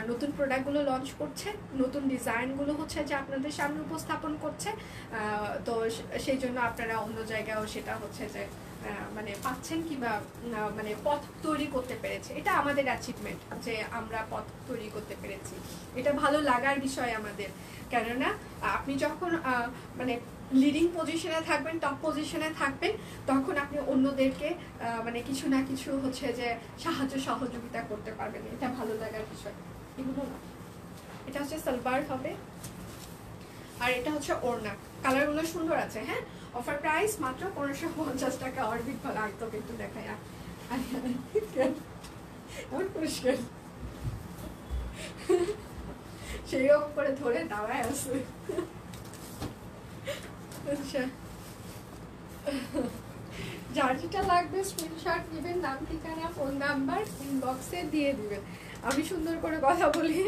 নতুন প্রোডাক্টগুলো লঞ্চ করছে, নতুন ডিজাইনগুলো হচ্ছে যে আপনাদের সামনে উপস্থাপন করছে তো সেই জন্য আপনারা অন্য জায়গায়ও সেটা হচ্ছে যে মানে পাচ্ছেন কিংবা মানে পথ তৈরি করতে পেরেছে। এটা আমাদের অ্যাচিভমেন্ট যে আমরা পথ তৈরি করতে পেরেছি। এটা ভালো লাগার বিষয় আমাদের। কেননা, আপনি যখন মানে লিডিং পজিশনে থাকবেন টপ পজিশনে থাকবেন, তখন আপনি অন্যদেরকে মানে কিছু না কিছু হচ্ছে যে সাহায্য সহযোগিতা করতে পারবেন। এটা ভালো লাগার বিষয়। এগুলো এটা হচ্ছে সালবার হবে। আর এটা হচ্ছে ওড়না। কালারগুলো সুন্দর আছে হ্যাঁ? অফার প্রাইস মাত্র পনেরোশো পঞ্চাশ টাকা। অরবিট ভালো, আর তোকে একটু আয়। আমার পরিষ্কার সেই রকম করে ধরে দাঁড়ায় আচ্ছা যার যেটা লাগবে স্ক্রিনশট নেবেন, নাম, ঠিকানা ফোন নাম্বার ইনবক্সে দিয়ে দিবেন। আমি সুন্দর করে কথা বলি।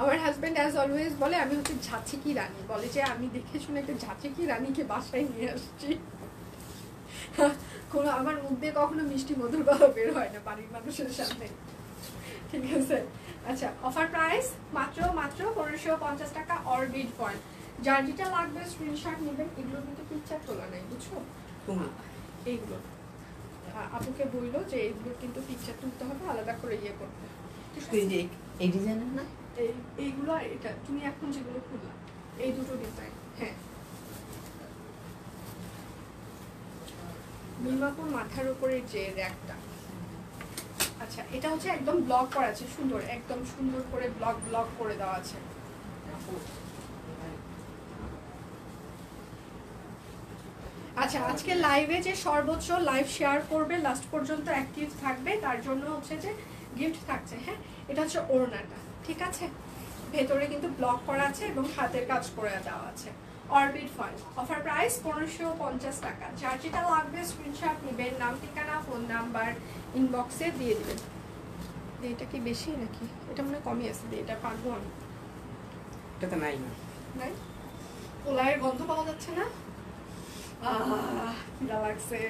আমার হাজব্যান্ড অ্যাজ অলওয়েজ বলে, আমি হচ্ছে ঝাঁচিকি রানী? বলে যে, আমি দেখে শুনে একটা ঝাঁচিকি রানীকে বাসায় নিয়ে আসছি। কোনো, আমার মুখ কখনো মিষ্টি মধুর কথা বের হয় না বাড়ির মানুষের সামনে। ঠিক আছে? আচ্ছা অফার প্রাইস মাত্র মাত্র পনেরোশো পঞ্চাশ টাকা অরবিট পয়েন্ট যার যেটা লাগবে স্ক্রিনশট নেবেন এগুলো কিন্তু পিকচার তোলা নাই বুঝছ? তুমি এইগুলো। আপুকে বলল যে এইগুলো কিন্তু পিকচার তুলতে হবে আলাদা করে ইয়ে করতে তুই? যে এই ডিজাইনের না? এই এইগুলো আর এটা তুমি এখন যেগুলো খুললা এই দুটো ডিজাইন হ্যাঁ। মিমাপুর মাথার উপরে যে র্যাকটা আচ্ছা এটা হচ্ছে একদম ব্লক করা আছে সুন্দর একদম সুন্দর করে ব্লক ব্লক করে দেওয়া আছে। আচ্ছা আজকে লাইভে যে সর্বোচ্চ লাইভ শেয়ার করবে লাস্ট পর্যন্ত অ্যাক্টিভ থাকবে তার জন্য হচ্ছে যে গিফট থাকছে হ্যাঁ? এটা হচ্ছে ওড়নাটা ঠিক আছে? ভেতরে কিন্তু ব্লক করা আছে এবং হাতের কাজ করে দেওয়া আছে। অরবিট ফয়েল অফার প্রাইস পনেরোশো পঞ্চাশ টাকা। যার যেটা লাগবে স্ক্রিনশট নেবেন নাম ঠিকানা ফোন নাম্বার ইনবক্সে দিয়ে দেবেন। এটা কি বেশি নাকি? এটা মনে কমই আছে এটা পারব আমি। এটা তো নাই। না নাই? পোলায়ের গন্ধ পাওয়া যাচ্ছে না? আহ লাগছে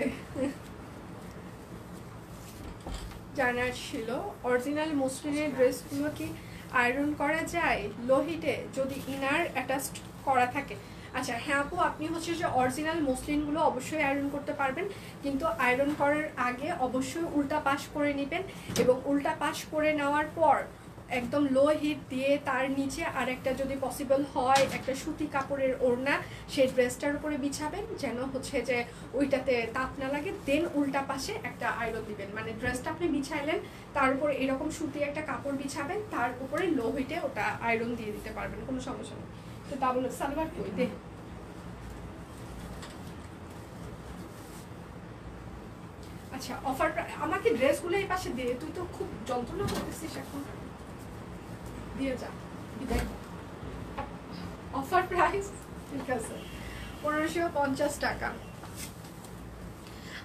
জানার ছিল অরিজিনাল মসলিনের ড্রেসগুলো কি আয়রন করা যায়? লোহিটে যদি ইনার অ্যাটাচড করা থাকে। আচ্ছা হ্যাঁ আপু, আপনি হচ্ছে যে অরিজিনাল মসলিনগুলো অবশ্যই আয়রন করতে পারবেন। কিন্তু আয়রন করার আগে অবশ্যই উল্টা পাশ করে নেবেন এবং উল্টা পাশ করে নেওয়ার পর একদম লো হিট দিয়ে তার নিচে আর একটা যদি পসিবল হয় একটা সুতি কাপড়ের ওড়না, সেই ড্রেসটার উপরে বিছাবেন, যেন হচ্ছে যে ওইটাতে তাপ না লাগে দেন উল্টা পাশে একটা আয়রন দিবেন। মানে ড্রেসটা আপনি বিছাইলেন, তার উপর এরকম সুতি একটা কাপড় বিছাবেন, তার উপরে লো হিটে ওটা আয়রন দিয়ে দিতে পারবেন, কোনো সমস্যা নেই। তো তা বলে সালোয়ার কই দে। আচ্ছা অফার আমাকে ড্রেসগুলো এই পাশে দে, তুই তো খুব যন্ত্রণা করতেছিস এখন। দিয়ে যা। বিদায় অফার প্রাইস ঠিক আছে। পনেরোশো পঞ্চাশ টাকা।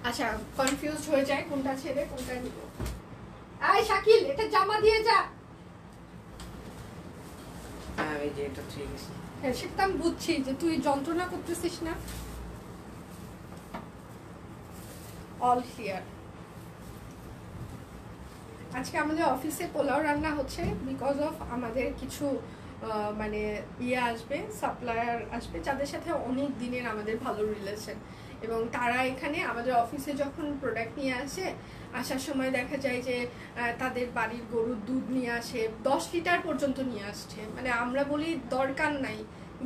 আচ্ছা কনফিউজ হয়ে যায় কোনটা ছেড়ে কোনটা নিব। আয় শাকিল এটা জামা দিয়ে যা। হ্যাঁ এই যে এটা ঠিক আছে। হ্যাঁ সেটা আমি বুঝছি যে তুই যন্ত্রণা করতেছিস না। অল ক্লিয়ার আজকে আমাদের অফিসে পোলাও রান্না হচ্ছে বিকজ অফ আমাদের কিছু মানে ইয়ে আসবে সাপ্লায়ার আসবে, যাদের সাথে অনেক দিনের আমাদের ভালো রিলেশন এবং তারা এখানে আমাদের অফিসে যখন প্রোডাক্ট নিয়ে আসে, আসার সময় দেখা যায় যে তাদের বাড়ির গরুর দুধ নিয়ে আসে, দশ লিটার পর্যন্ত নিয়ে আসছে। মানে আমরা বলি দরকার নাই,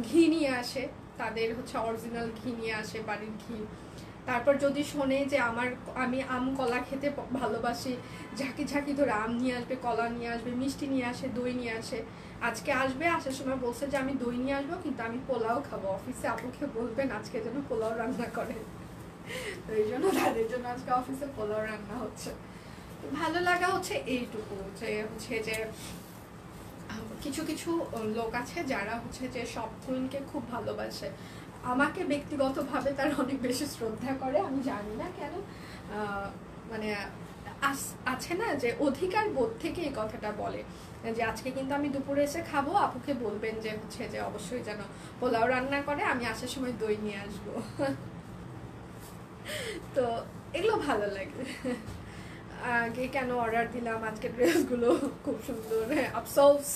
ঘি নিয়ে আসে। তাদের হচ্ছে অরিজিনাল ঘি নিয়ে আসে, বাড়ির ঘি। তারপর যদি শোনে যে আমার আমি আম কলা খেতে ভালোবাসি, ঝাঁকি ঝাঁকি ধরে আম নিয়ে আসবে, কলা নিয়ে আসবে, মিষ্টি নিয়ে আসে, দই নিয়ে আসে। আজকে আসবে, আসার সময় বলছে যে আমি দই নিয়ে আসব, কিন্তু আমি পোলাও খাব। অফিসে আপুকে বলবেন আজকে যেন পোলাও রান্না করে। তো এই জন্য তাদের জন্য আজকে অফিসে পোলাও রান্না হচ্ছে। ভালো লাগা হচ্ছে এইটুকু, যে হচ্ছে যে কিছু কিছু লোক আছে যারা হচ্ছে যে সব খুব ভালোবাসে। আমাকে ব্যক্তিগতভাবে তার অনেক বেশি শ্রদ্ধা করে, আমি জানি না কেন মানে আছে না যে অধিকার বোধ থেকে এই কথাটা বলে, যে আজকে কিন্তু আমি দুপুরে এসে খাব, আপুকে বলবেন যে হচ্ছে যে অবশ্যই যেন পোলাও রান্না করে, আমি আসার সময় দই নিয়ে আসব। তো এগুলো ভালো লাগে। আগে কেন অর্ডার দিলাম? আজকে ড্রেসগুলো খুব সুন্দর আফসোস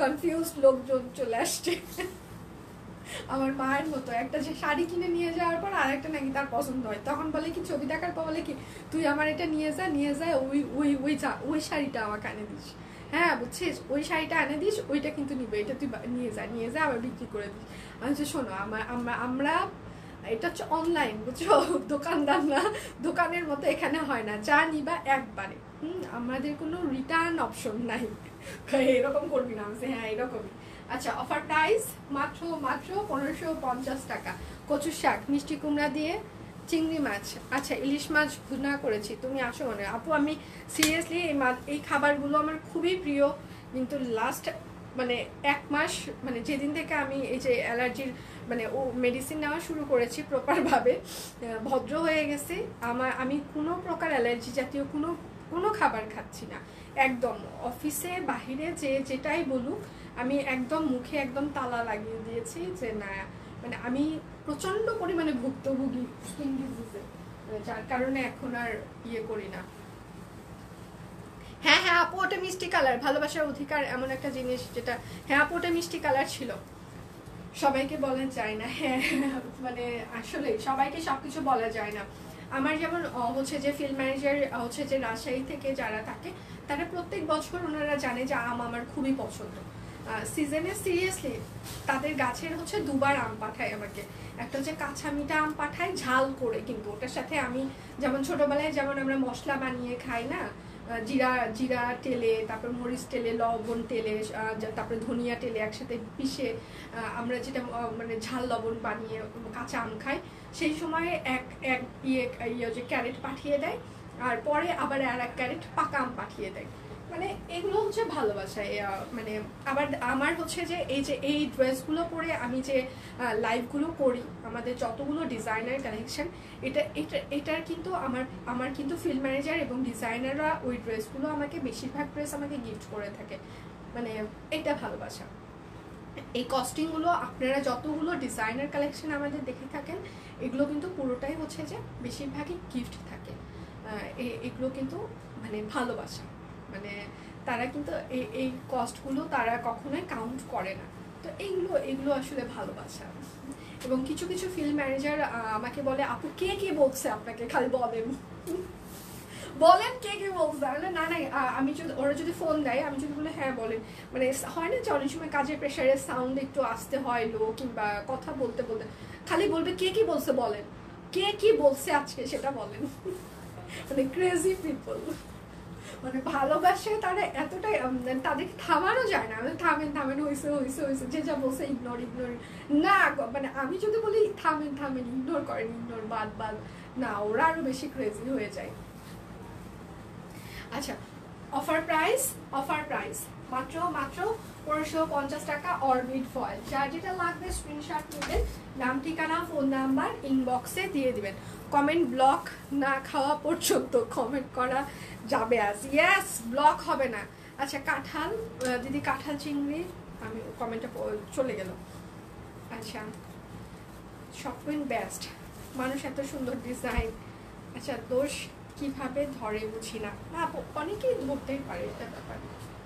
কনফিউজ লোকজন চলে আসছে। আমার মায়ের মতো। একটা যে শাড়ি কিনে নিয়ে যাওয়ার পর আরেকটা নাকি তার পছন্দ হয়। তখন বলে কি ছবি দেখার পর বলে কি তুই আমার এটা নিয়ে যা নিয়ে যা ওই ওই ওই যা ওই শাড়িটা আমাকে এনে দিস। হ্যাঁ বুঝছিস? ওই শাড়িটা এনে দিস ওইটা কিন্তু নিবে। এটা তুই নিয়ে যা নিয়ে যা আবার বিক্রি করে দিস। আমি বলছি, শোনো আমার আমরা আমরা এটা হচ্ছে অনলাইন বুঝছ? দোকানদার না দোকানের মতো এখানে হয় না। যা নিবা একবারে। হুম আমাদের কোনো রিটার্ন অপশন নাই। এরকম করবি না। আমি হ্যাঁ এরকমই। আচ্ছা অফার প্রাইস মাত্র মাত্র পনেরোশো পঞ্চাশ টাকা। কচুর শাক, মিষ্টি কুমড়া দিয়ে চিংড়ি মাছ। আচ্ছা ইলিশ মাছ ভুনা করেছি, তুমি আসো মানে আপু, আমি সিরিয়াসলি এই এই খাবারগুলো আমার খুবই প্রিয়, কিন্তু লাস্ট মানে এক মাস মানে যেদিন থেকে আমি এই যে অ্যালার্জির মানে ও মেডিসিন নেওয়া শুরু করেছি প্রপারভাবে ভদ্র হয়ে গেছে। আমার, আমি কোনো প্রকার অ্যালার্জি জাতীয় কোনো কোনো খাবার খাচ্ছি না। একদম অফিসে বাহিরে যে যেটাই বলুক আমি একদম মুখে একদম তালা লাগিয়ে দিয়েছি যে না মানে আমি প্রচণ্ড পরিমাণে ভুক্তভোগী স্কিন ডিজিজে যার কারণে এখন আর ইয়ে করি না। হ্যাঁ হ্যাঁ আপু, ওটা মিষ্টি কালার ভালোবাসার অধিকার এমন একটা জিনিস যেটা হ্যাঁ আপু, ওটা মিষ্টি কালার ছিল। সবাইকে বলা যায় না হ্যাঁ মানে আসলে সবাইকে সবকিছু বলা যায় না। আমার যেমন হচ্ছে যে ফিল্ড ম্যানেজার হচ্ছে যে রাজশাহী থেকে যারা থাকে, তারা প্রত্যেক বছর ওনারা জানে যে আম আমার খুবই পছন্দ। সিজনে সিরিয়াসলি তাদের গাছের হচ্ছে দুবার আম পাঠায় আমাকে। একটা হচ্ছে কাঁচা মিঠা আম পাঠায়, ঝাল করে কিন্তু। ওটার সাথে আমি যেমন ছোটবেলায় যেমন আমরা মশলা বানিয়ে খাই না জিরা জিরা টেলে তারপর মরিচ টেলে লবণ টেলে তারপরে ধনিয়া টেলে একসাথে পিষে আমরা যেটা মানে ঝাল লবণ বানিয়ে কাঁচা আম খাই, সেই সময় এক এক ইয়ে ইয়ে যে ক্যারেট পাঠিয়ে দেয়। আর পরে আবার আর এক ক্যারেট পাকা আম পাঠিয়ে দেয়। মানে এগুলো হচ্ছে ভালোবাসা মানে আবার আমার হচ্ছে যে এই যে এই ড্রেসগুলো পরে আমি যে লাইভগুলো করি, আমাদের যতগুলো ডিজাইনার কালেকশন, এটা এটা, এটার কিন্তু আমার আমার কিন্তু ফিল্ড ম্যানেজার এবং ডিজাইনাররা ওই ড্রেসগুলো আমাকে বেশিরভাগ ড্রেস আমাকে গিফট করে থাকে। মানে এটা ভালোবাসা। এই কস্টিংগুলো আপনারা যতগুলো ডিজাইনার কালেকশন আমাদের দেখে থাকেন, এগুলো কিন্তু পুরোটাই হচ্ছে যে বেশিরভাগই গিফট থাকে। এগুলো কিন্তু মানে ভালোবাসা। মানে তারা কিন্তু এই এই কস্টগুলো তারা কখনোই কাউন্ট করে না। তো এইগুলো এগুলো আসলে ভালোবাসা। এবং কিছু কিছু ফিল্ড ম্যানেজার আমাকে বলে, আপু, কে কে বলছে আপনাকে? খালি বলেন। বলেন কে কে বলছে? না না আমি যদি, ওরা যদি ফোন দেয়, আমি যদি বলে হ্যাঁ বলেন। মানে হয় না যে অনেক সময় কাজের প্রেশারে সাউন্ড একটু আসতে হয় লো কিংবা কথা বলতে বলতে। খালি বলবে, কে, কি বলছে? বলেন। কে, কি বলছে আজকে? সেটা বলেন। মানে ক্রেজি পিপল মানে ভালোবাসে তারা এতটাই তাদেরকে থামানো যায় না। থামেন থামেন হয়েছে হয়েছে হয়েছে যে যা বলছে ইগনোর ইগনোর না মানে আমি যদি বলি থামেন থামেন ইগনোর করেন ইগনোর বাদ বাদ, না, ওরা আরও বেশি ক্রেজি হয়ে যায়। আচ্ছা অফার প্রাইস অফার প্রাইস মাত্র মাত্র পনেরোশো পঞ্চাশ টাকা অরবিট ফয়েল যার যেটা লাগবে স্ক্রিনশট নেবেন, নাম, ঠিকানা ফোন নাম্বার ইনবক্সে দিয়ে দিবেন। কমেন্ট ব্লক না খাওয়া পর্যন্ত কমেন্ট করা যাবে আজ। ইয়েস ব্লক হবে না। আচ্ছা কাঁঠাল দিদি কাঁঠাল চিংড়ি, আমি কমেন্টটা চলে গেল। আচ্ছা সবকিন বেস্ট মানুষ এত সুন্দর ডিজাইন আচ্ছা দোষ কীভাবে ধরে বুঝি না। না, অনেকেই ধরতেই পারে, এটা ব্যাপার।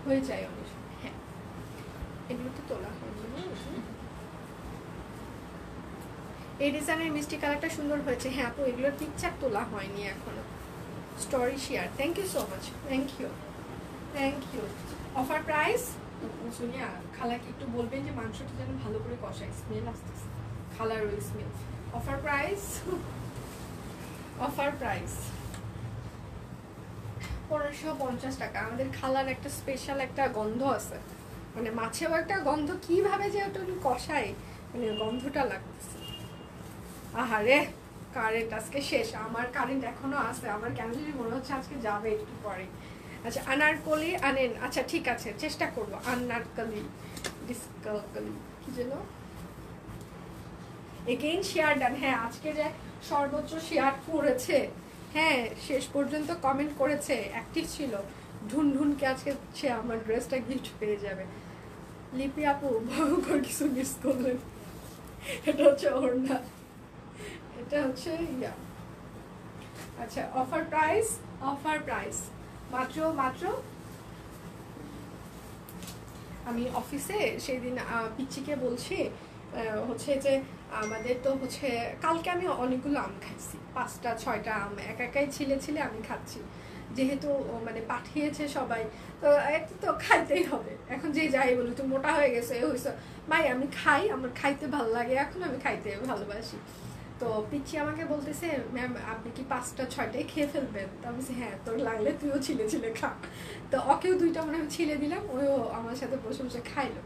হয়ে যায় অনেক হ্যাঁ। এগুলো তো তোলা হয়নি। এই ডিজাইনের মিষ্টি কালারটা সুন্দর হয়েছে। হ্যাঁ আপু এগুলোর পিকচার তোলা হয়নি এখনও। Story share thank you so much thank you thank you offer price Sonia খালাকে একটু বলবেন যে মাংসটা যেন ভালো করে কষায়। স্মেল আসতেছে। খালার ওই smell offer price offer price পনেরোশো পঞ্চাশ টাকা। আমাদের খালার একটা স্পেশাল একটা গন্ধ আছে। মানে মাছেও একটা গন্ধ, কীভাবে যে একটু কষায়? মানে গন্ধটা লাগতেছে। আহারে কারেন্ট আজকে শেষ। আমার কারেন্ট এখনও আছে। আমার কেন জানি মনে হচ্ছে আজকে যাবে একটু পরে। আচ্ছা আনারকলি আনেন। আচ্ছা ঠিক আছে, চেষ্টা করব। আনারকলি ডিসকালি কি যেন? এগেইন শেয়ার ডান হ্যাঁ আজকে যে সর্বোচ্চ শেয়ার করেছে হ্যাঁ শেষ পর্যন্ত কমেন্ট করেছে অ্যাক্টিভ ছিল। ঢুন ঢুনকে আজকে সে আমার ড্রেসটা গিফট পেয়ে যাবে। লিপি আপু ভয়ঙ্কর কিছু মিস করলেন। এটা হচ্ছে ওর না এটা হচ্ছে ইয়া। আচ্ছা অফার প্রাইস অফার প্রাইস মাত্র মাত্র? আমি অফিসে সেই দিন পিচ্চিকে বলছি হচ্ছে যে আমাদের তো হচ্ছে, কালকে আমি অনেকগুলো আম খাইছি। পাঁচটা, ছয়টা আম একা একাই ছিলে ছিলে আমি খাচ্ছি। যেহেতু মানে পাঠিয়েছে সবাই, তো একটু তো খাইতেই হবে। এখন যে যাই বলি তো মোটা হয়ে গেছে, এ হয়েছে ভাই, আমি খাই, আমার খাইতে ভালো লাগে, এখন আমি খাইতে ভালোবাসি। তো পিচ্ছি আমাকে বলতেছে, ম্যাম, আপনি কি পাঁচটা, ছয়টায় খেয়ে ফেলবেন? তো আমি হ্যাঁ তোর লাগলে তুইও ছিলে ছিলে খা। তো ওকেও দুইটা মনে আমি ছিলে দিলাম ওও আমার সাথে বসে বসে খাইলো।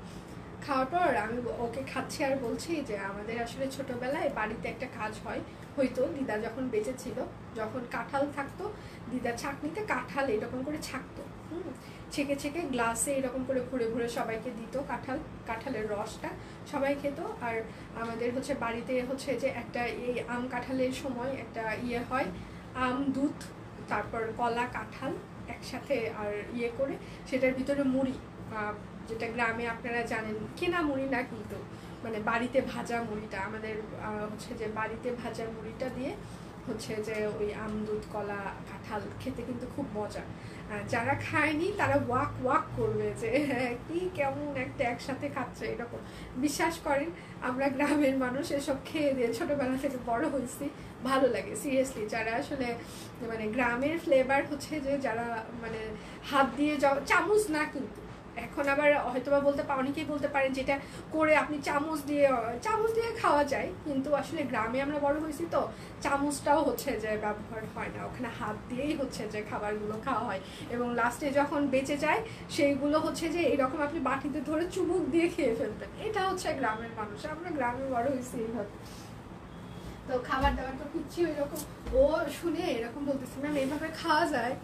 খাওয়ার পর আমি ওকে খাচ্ছি আর বলছি যে আমাদের আসলে ছোটবেলায় বাড়িতে একটা কাজ হয়। হয়তো দিদা যখন বেঁচে ছিল, যখন কাঁঠাল থাকতো, দিদা ছাকনিতে কাঁঠাল এরকম করে ছাঁকতো, হুম? ছেঁকে ছেঁকে গ্লাসে এরকম করে ঘুরে ঘুরে সবাইকে দিত কাঁঠাল, কাঁঠালের রসটা। সবাই খেত আর আমাদের হচ্ছে বাড়িতে হচ্ছে যে একটা এই আম কাঁঠালের সময় একটা ইয়ে হয়, আম, দুধ, তারপর কলা, কাঁঠাল একসাথে আর ইয়ে করে, সেটার ভিতরে মুড়ি যেটা গ্রামে আপনারা জানেন কেনা মুড়ি না কিন্তু মানে বাড়িতে ভাজা মুড়িটা আমাদের হচ্ছে যে বাড়িতে ভাজা মুড়িটা দিয়ে হচ্ছে যে ওই আম দুধ কলা কাঁঠাল খেতে কিন্তু খুব মজা। যারা খায়নি তারা ওয়াক ওয়াক করবে যে হ্যাঁ, কি কেমন একটা একসাথে খাচ্ছে এরকম। বিশ্বাস করেন আমরা গ্রামের মানুষ এসব খেয়ে দিয়ে ছোটোবেলা থেকে বড় হয়েছি ভালো লাগে সিরিয়াসলি যারা আসলে মানে গ্রামের ফ্লেভার হচ্ছে যে যারা মানে হাত দিয়ে চামচ না কিন্তু এখন আবার হয়তোবা বলতে অনেকেই বলতে পারেন যেটা করে আপনি চামচ দিয়ে চামচ দিয়ে খাওয়া যায়। কিন্তু আসলে গ্রামে আমরা বড় হয়েছি তো, চামচটাও হচ্ছে যে ব্যবহার হয় না। ওখানে হাত দিয়েই হচ্ছে যে খাবারগুলো খাওয়া হয়। এবং লাস্টে যখন বেঁচে যায়, সেইগুলো হচ্ছে যে এরকম আপনি বাটিতে ধরে চুমুক দিয়ে খেয়ে ফেলবেন। এটা হচ্ছে গ্রামের মানুষ। আমরা গ্রামে বড় হয়েছি এইভাবে। তো খাবার দাবার তো কিচ্ছু এরকম, ও শুনে এরকম বলতেছে, ম্যাম এইভাবে খাওয়া যায়?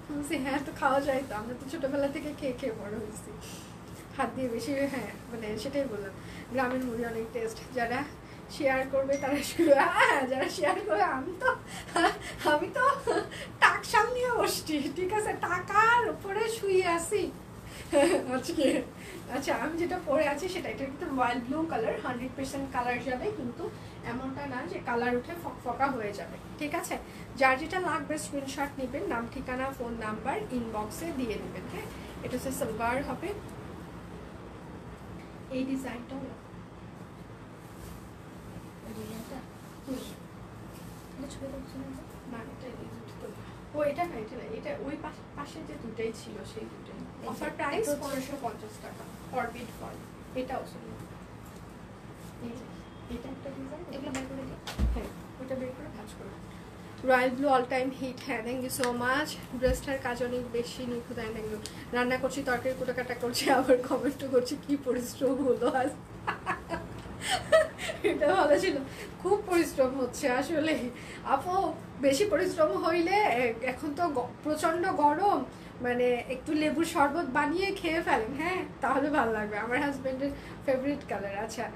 হ্যাঁ তো খাওয়া যায়। তো আমরা তো থেকে খেয়ে খেয়ে বড় হয়েছি। হাত দিয়ে বেশি হ্যাঁ মানে সেটাই বললাম। গ্রামের মুড়ি অনেক টেস্ট যারা শেয়ার করবে তারা হ্যাঁ যারা শেয়ার করবে, আমি তো আমি তো টাক সামনে বসছি, ঠিক আছে, টাকার উপরে শুয়ে আছি। আজকে আচ্ছা আমি যেটা পরে আছি সেটা এটা কিন্তু blue colour hundred percent colour যাবে, কিন্তু এমনটা না যে কালার উঠে ফকফকা হয়ে যাবে ঠিক আছে? যার যেটা লাগবে স্ক্রিনশট নেবেন নাম ঠিকানা ফোন নাম্বার ইনবক্সে দিয়ে নেবেন হ্যাঁ? এটা হচ্ছে সালবার হবে। এই ডিজাইনটা না। ও এটা না এটা না এটা ওই পাশ- যে দুটাই ছিল সেই দুটাই। অফার প্রাইস পনেরোশো পঞ্চাশ টাকা অরবিট ফল এটাও ছিল এই যে, এটা একটা ডিজাইন এগুলো বের করে দিই হ্যাঁ ওটা বের করে কাজ করো royal blue all time hit হ্যাঁ থ্যাংক ইউ সো মাচ ড্রেসটার কাজ অনেক বেশি নিখুঁত অ্যান্ড থ্যাংক ইউ রান্না করছি তরকারি কুটাকাটা করছি আবার কমেন্টও করছি কি পরিশ্রম হলো আজ। এটা ভালো ছিল। খুব পরিশ্রম হচ্ছে আসলে। আপু বেশি পরিশ্রম হইলে এখন তো প্রচণ্ড গরম। মানে একটু লেবুর শরবত বানিয়ে খেয়ে ফেলেন হ্যাঁ? তাহলে ভালো লাগবে। আমার হাজব্যান্ডের ফেভারিট কালার আচ্ছা।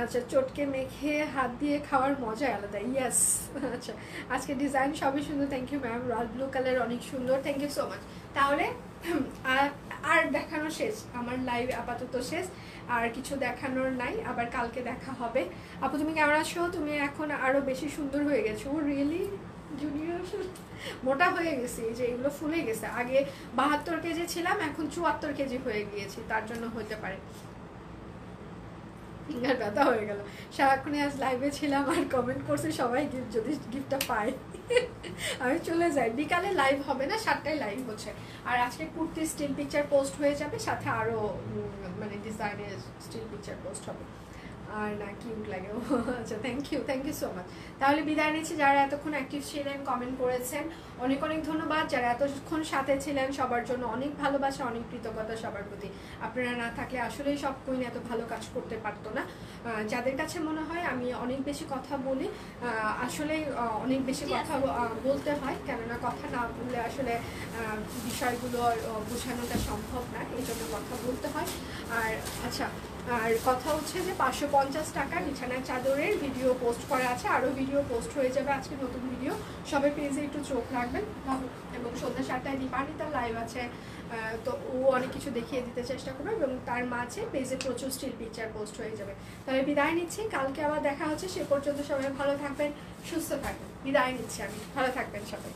আচ্ছা চটকে মেখে হাত দিয়ে খাওয়ার মজা আলাদা ইয়াস আচ্ছা আজকে ডিজাইন সবই সুন্দর thank you ma'am royal blue colour অনেক সুন্দর থ্যাংক ইউ সো মাচ তাহলে, আর দেখানো শেষ, আমার লাইভ আপাতত শেষ, আর কিছু দেখানোর নাই, আবার কালকে দেখা হবে। আপু, তুমি কেমন আছো? তুমি এখন আরও বেশি সুন্দর হয়ে গেছো। রিয়েলি জুনিয়র মোটা হয়ে গেছি যে এগুলো ফুলে গেছে। আগে বাহাত্তর কেজি ছিলাম, এখন চুয়াত্তর কেজি হয়ে গিয়েছি, তার জন্য হতে পারে। ফিঙ্গার ব্যথা হয়ে গেল। সারাক্ষণে আজ লাইভে ছিলাম আর কমেন্ট করছে সবাই গিফট যদি গিফটটা পাই আমি চলে যাই। বিকালে লাইভ হবে না, সাতটায় লাইভ হচ্ছে। আর আজকে কুর্তি স্টিল পিকচার পোস্ট হয়ে যাবে, সাথে আরও মানে ডিজাইনের স্টিল পিকচার পোস্ট হবে। আর না কিউট লাগে। ও আচ্ছা thank you thank you so much তাহলে বিদায় নিচ্ছি যারা এতক্ষণ অ্যাক্টিভ ছিলেন কমেন্ট করেছেন। অনেক অনেক ধন্যবাদ। যারা এতক্ষণ সাথে ছিলেন সবার জন্য অনেক ভালোবাসা অনেক কৃতজ্ঞতা সবার প্রতি। আপনারা না থাকলে আসলেই সব কুইন এত ভালো কাজ করতে পারতো না। যাদের কাছে মনে হয় আমি অনেক বেশি কথা বলি আসলে অনেক বেশি কথা বলতে হয়। কেননা কথা না বললে আসলে বিষয়গুলো বোঝানোটা সম্ভব না। এই জন্য কথা বলতে হয়। আর আচ্ছা আর কথা হচ্ছে যে পাঁচশো পঞ্চাশ টাকা বিছানার চাদরের ভিডিও পোস্ট করা আছে। আরও ভিডিও পোস্ট হয়ে যাবে আজকে নতুন ভিডিও। সবাই পেজে একটু চোখ রাখবেন। এবং সন্ধ্যা সাতটায় দীপানিতার লাইভ আছে। তো ও অনেক কিছু দেখিয়ে দিতে চেষ্টা করবে এবং তার মাঝে পেজে প্রচুর স্টিল পিকচার পোস্ট হয়ে যাবে। তবে বিদায় নিচ্ছি। কালকে আবার দেখা হচ্ছে। সে পর্যন্ত সবাই ভালো থাকবেন, সুস্থ থাকবেন। বিদায় নিচ্ছি আমি। ভালো থাকবেন সবাই।